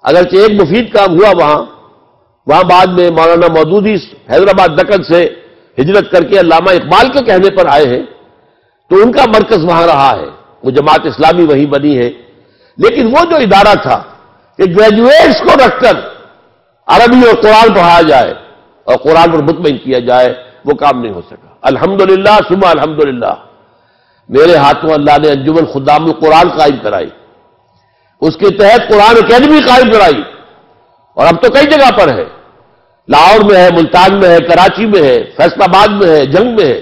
اگرچہ ایک مفید کام ہوا وہاں وہاں بعد میں مولانا مودودی حیدرآباد دکن سے ہجرت کر کے علامہ اقبال کے کہنے پر آئے ہیں، تو ان کا مرکز وہاں رہا ہے، وہ جماعت اسلامی وہی بنی ہے۔ لیکن وہ جو ادارہ تھا کہ گریجویٹس کو رکھ کر عربی اور قرآن پڑھایا جائے اور قرآن پر مطمئن کیا جائے، وہ کام نہیں ہو سکا۔ الحمدللہ للہ صبح الحمد میرے ہاتھوں اللہ نے انجمن خدام القرآن قائم کرائی۔ اس کے تحت قرآن اکیڈمی قائم کرائی۔ اور اب تو کئی جگہ پر ہے۔ لاہور میں ہے، ملتان میں ہے، کراچی میں ہے فیصلہ آباد میں ہے، جنگ میں ہے۔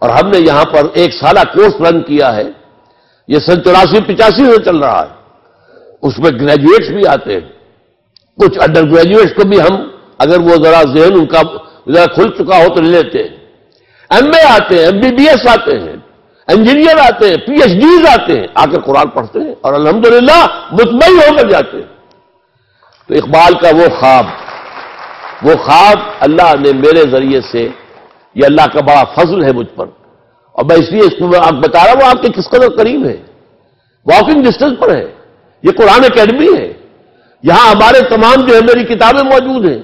اور ہم نے یہاں پر ایک سالہ کورس رن کیا ہے۔ یہ سن چوراسی پچاسی میں چل رہا ہے۔ اس میں گریجویٹس بھی آتے ہیں۔ کچھ انڈر گریجویٹس کو بھی ہم اگر وہ ذرا ذہن ان کا ذرا کھل چکا ہو تو لے لیتے ہیں۔ ایم اے آتے ہیں، ایم بی بی ایس آتے ہیں۔ انجینئر آتے ہیں، پی ایچ ڈیز آتے ہیں آ کر قرآن پڑھتے ہیں اور الحمدللہ مطمئن ہو کر جاتے ہیں۔ تو اقبال کا وہ خواب وہ خواب اللہ نے میرے ذریعے سے، یہ اللہ کا بڑا فضل ہے مجھ پر۔ اور میں اس لیے اس کو آپ بتا رہا ہوں، آپ کے کس قدر قریب ہے واکنگ ڈسٹینس پر ہے یہ قرآن اکیڈمی ہے۔ یہاں ہمارے تمام جو ہے، میری کتابیں موجود ہیں۔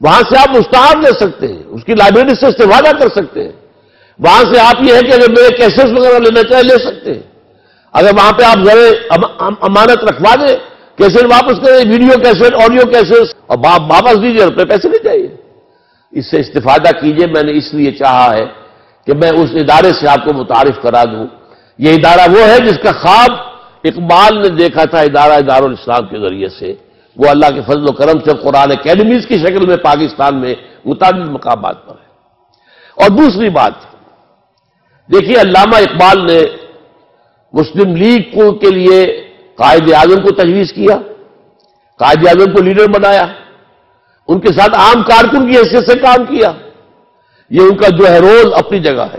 وہاں سے آپ استاد لے سکتے ہیں، اس کی لائبریری سے استفادہ کر سکتے ہیں۔ وہاں سے آپ یہ ہے کہ اگر میرے کیسز وغیرہ لینا چاہے لے سکتے ہیں۔ اگر وہاں پہ آپ ذرا امانت رکھوا دیں کیسٹ واپس کریں؟ ویڈیو کیسٹ آڈیو کیسٹ اور واپس دیجیے اپنے پیسے نہیں چاہیے اس سے استفادہ کیجیے میں نے اس لیے چاہا ہے کہ میں اس ادارے سے آپ کو متعارف کرا دوں۔ یہ ادارہ وہ ہے جس کا خواب اقبال نے دیکھا تھا، ادارہ ادار الاسلام کے ذریعے سے۔ وہ اللہ کے فضل و کرم سے قرآن اکیڈمیز کی شکل میں پاکستان میں متعدد مقامات پر ہے۔ اور دوسری بات دیکھیے علامہ اقبال نے مسلم لیگ کو کے لیے قائد اعظم کو تجویز کیا، قائد اعظم کو لیڈر بنایا، ان کے ساتھ عام کارکن کی حیثیت سے کام کیا۔ یہ ان کا جو ہے رول اپنی جگہ ہے،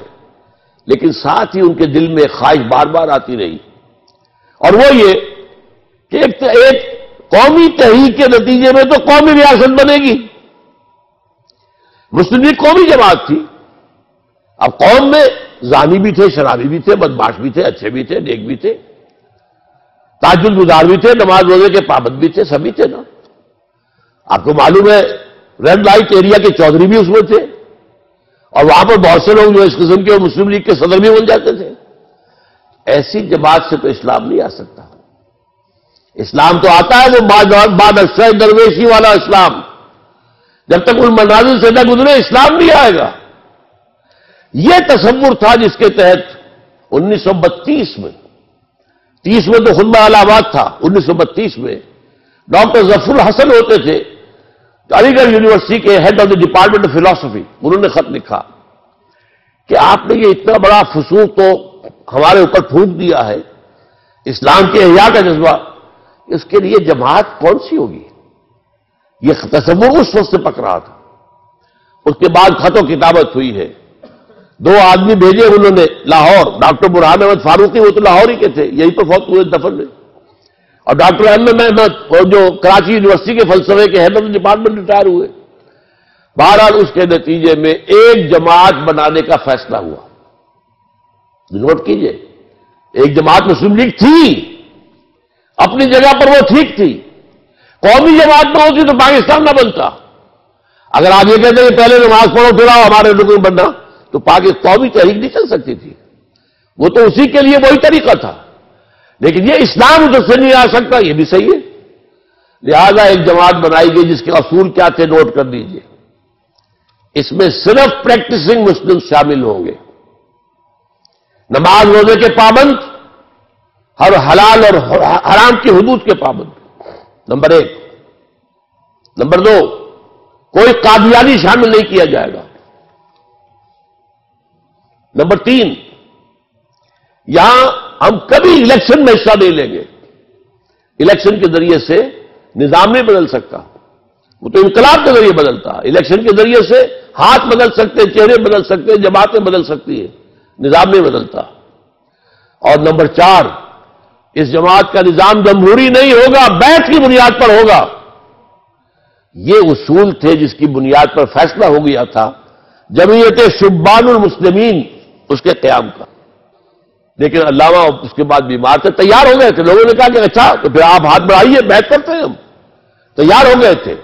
لیکن ساتھ ہی ان کے دل میں خواہش بار بار آتی رہی۔ اور وہ یہ کہ ایک ایک قومی تحریک کے نتیجے میں تو قومی ریاست بنے گی۔ مسلم لیگ قومی جماعت تھی۔ اب قوم میں زانی بھی تھے، شرابی بھی تھے، بدماش بھی تھے، اچھے بھی تھے، نیک بھی تھے۔ تاجل گزار بھی تھے، نماز روزے کے پابند بھی تھے سبھی تھے نا۔ آپ کو معلوم ہے، ریڈ لائٹ ایریا کے چودھری بھی اس میں تھے۔ اور وہاں پر بہت سے لوگ جو اس قسم کے مسلم لیگ کے صدر بھی بن جاتے تھے۔ ایسی جماعت سے تو اسلام نہیں آ سکتا۔ اسلام تو آتا ہے، وہ بعد اکثر درویشی والا اسلام۔ جب تک ان مناظر سے نہ گزرے، اسلام نہیں آئے گا۔ یہ تصور تھا جس کے تحت انیس سو بتیس میں، تیس میں تو خطبہ آباد تھا، انیس سو بتیس میں ڈاکٹر ظفر الحسن ہوتے تھے، علی گڑھ یونیورسٹی کے head of the department of philosophy انہوں نے خط لکھا کہ آپ نے یہ اتنا بڑا فسوق تو ہمارے اوپر پھونک دیا ہے، اسلام کے احیاء کا جذبہ، اس کے لیے جماعت کون سی ہوگی؟ یہ تصور اس وقت سے پک رہا تھا۔ اس کے بعد خط و کتابت ہوئی ہے۔ دو آدمی بھیجے انہوں نے لاہور۔ ڈاکٹر برہان احمد فاروقی وہ تو لاہور ہی کے تھے، یہی تو فوت ہوئے، دفن میں اور ڈاکٹر احمد احمد جو کراچی یونیورسٹی کے فلسفے کے حیدر ڈپارٹمنٹ ریٹائر ہوئے۔ بہرحال اس کے نتیجے میں ایک جماعت بنانے کا فیصلہ ہوا۔ نوٹ کیجیے، ایک جماعت مسلم لیگ تھی۔ اپنی جگہ پر وہ ٹھیک تھی۔ قومی جماعت نہ ہوتی تو پاکستان نہ بنتا۔ اگر آپ یہ کہتے ہیں کہ پہلے نماز پڑھو پھر آؤ، ہمارے رکن بننا۔ تو پاکستان قومی تحریک نہیں چل سکتی تھی۔ وہ تو اسی کے لیے وہی طریقہ تھا۔ لیکن یہ اسلام ادھر سے نہیں آ سکتا، یہ بھی صحیح ہے۔ لہذا ایک جماعت بنائی گئی جس کے اصول کیا تھے، نوٹ کر دیجیے اس میں صرف پریکٹسنگ مسلم شامل ہوں گے۔ نماز روزے کے پابند، ہر حلال اور حرام کی حدود کے پابند۔ نمبر ایک۔ نمبر دو، کوئی قادیانی شامل نہیں کیا جائے گا۔ نمبر تین، یہاں ہم کبھی الیکشن میں حصہ نہیں لیں گے۔ الیکشن کے ذریعے سے نظام نہیں بدل سکتا۔ وہ تو انقلاب کے ذریعے بدلتا الیکشن کے ذریعے سے ہاتھ بدل سکتے چہرے بدل سکتے جماعتیں بدل سکتی ہیں۔ نظام نہیں بدلتا۔ اور نمبر چار، اس جماعت کا نظام جمہوری نہیں ہوگا بیٹھ کی بنیاد پر ہوگا۔ یہ اصول تھے جس کی بنیاد پر فیصلہ ہو گیا تھا۔ جمعیت شبان المسلمین اس کے قیام کا۔ لیکن علامہ اس کے بعد بیمار تھے، تیار ہو گئے تھے۔ لوگوں نے کہا کہ اچھا تو پھر آپ ہاتھ بڑھائیے، بیٹھ کرتے ہیں ہم۔ تیار ہو گئے تھے۔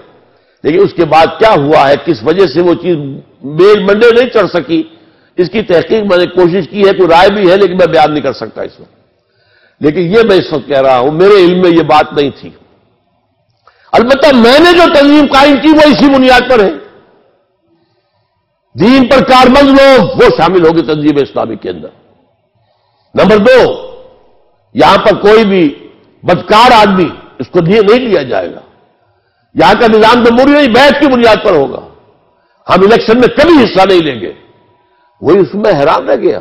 لیکن اس کے بعد کیا ہوا ہے؟ کس وجہ سے وہ چیز میل منڈے نہیں چڑھ سکی؟ اس کی تحقیق میں نے کوشش کی ہے کوئی رائے بھی ہے، لیکن میں بیان نہیں کر سکتا اس وقت۔ لیکن یہ میں اس وقت کہہ رہا ہوں، میرے علم میں یہ بات نہیں تھی۔ البتہ میں نے جو تنظیم قائم کی، وہ اسی بنیاد پر ہے۔ دین پر کاربند لوگ، وہ شامل ہوگی تنظیم اسلامی کے اندر۔ نمبر دو، یہاں پر کوئی بھی بدکار آدمی اس کو نہیں لیا جائے گا۔ یہاں کا نظام جمہوری نہیں بیٹھ کی بنیاد پر ہوگا۔ ہم الیکشن میں کبھی حصہ نہیں لیں گے۔ وہی اس میں حیران رہ گیا۔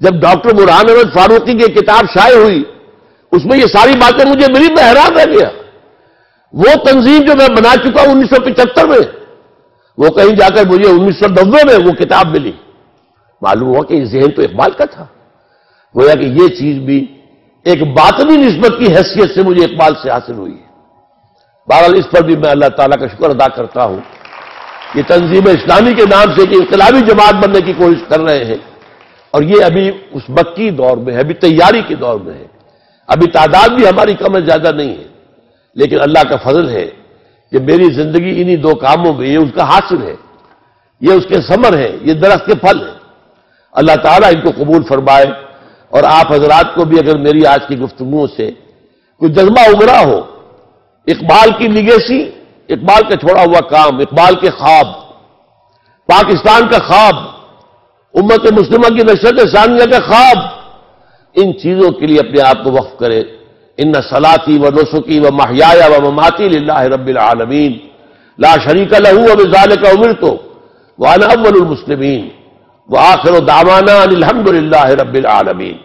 جب ڈاکٹر برحان احمد فاروقی کی کتاب شائع ہوئی، اس میں یہ ساری باتیں مجھے ملی، میں حیران رہ گیا۔ وہ تنظیم جو میں بنا چکا ہوں انیس سو پچہتر میں وہ کہیں جا کر مجھے انیس سو نبے میں وہ کتاب ملی۔ معلوم ہوا کہ یہ ذہن تو اقبال کا تھا۔ گویا کہ یہ چیز بھی ایک باطنی نسبت کی حیثیت سے مجھے اقبال سے حاصل ہوئی ہے۔ بہرحال اس پر بھی میں اللہ تعالیٰ کا شکر ادا کرتا ہوں۔ یہ تنظیم اسلامی کے نام سے کہ انقلابی جماعت بننے کی کوشش کر رہے ہیں۔ اور یہ ابھی اس مکی دور میں ہے، ابھی تیاری کے دور میں ہے۔ ابھی تعداد بھی ہماری کم زیادہ نہیں ہے۔ لیکن اللہ کا فضل ہے کہ میری زندگی انہی دو کاموں میں، یہ اس کا حاصل ہے، یہ اس کے سمر ہے، یہ درخت کے پھل ہے اللہ تعالیٰ ان کو قبول فرمائے اور آپ حضرات کو بھی اگر میری آج کی گفتگو سے کوئی جذبہ ابھرا ہو، اقبال کی لیگیسی، اقبال کا چھوڑا ہوا کام، اقبال کے خواب، پاکستان کا خواب، امت مسلمہ کی نشرت ثانیہ کا خواب، ان چیزوں کے لیے اپنے آپ کو وقف کرے ان سلاتی و نسخی و محیا و مماتی اللہ رب العالمین. لا شریک لہو اب ظال کا عمر تو وہ المسلمین. وہ آخر و دامانہ الحمد للہ رب العالمین.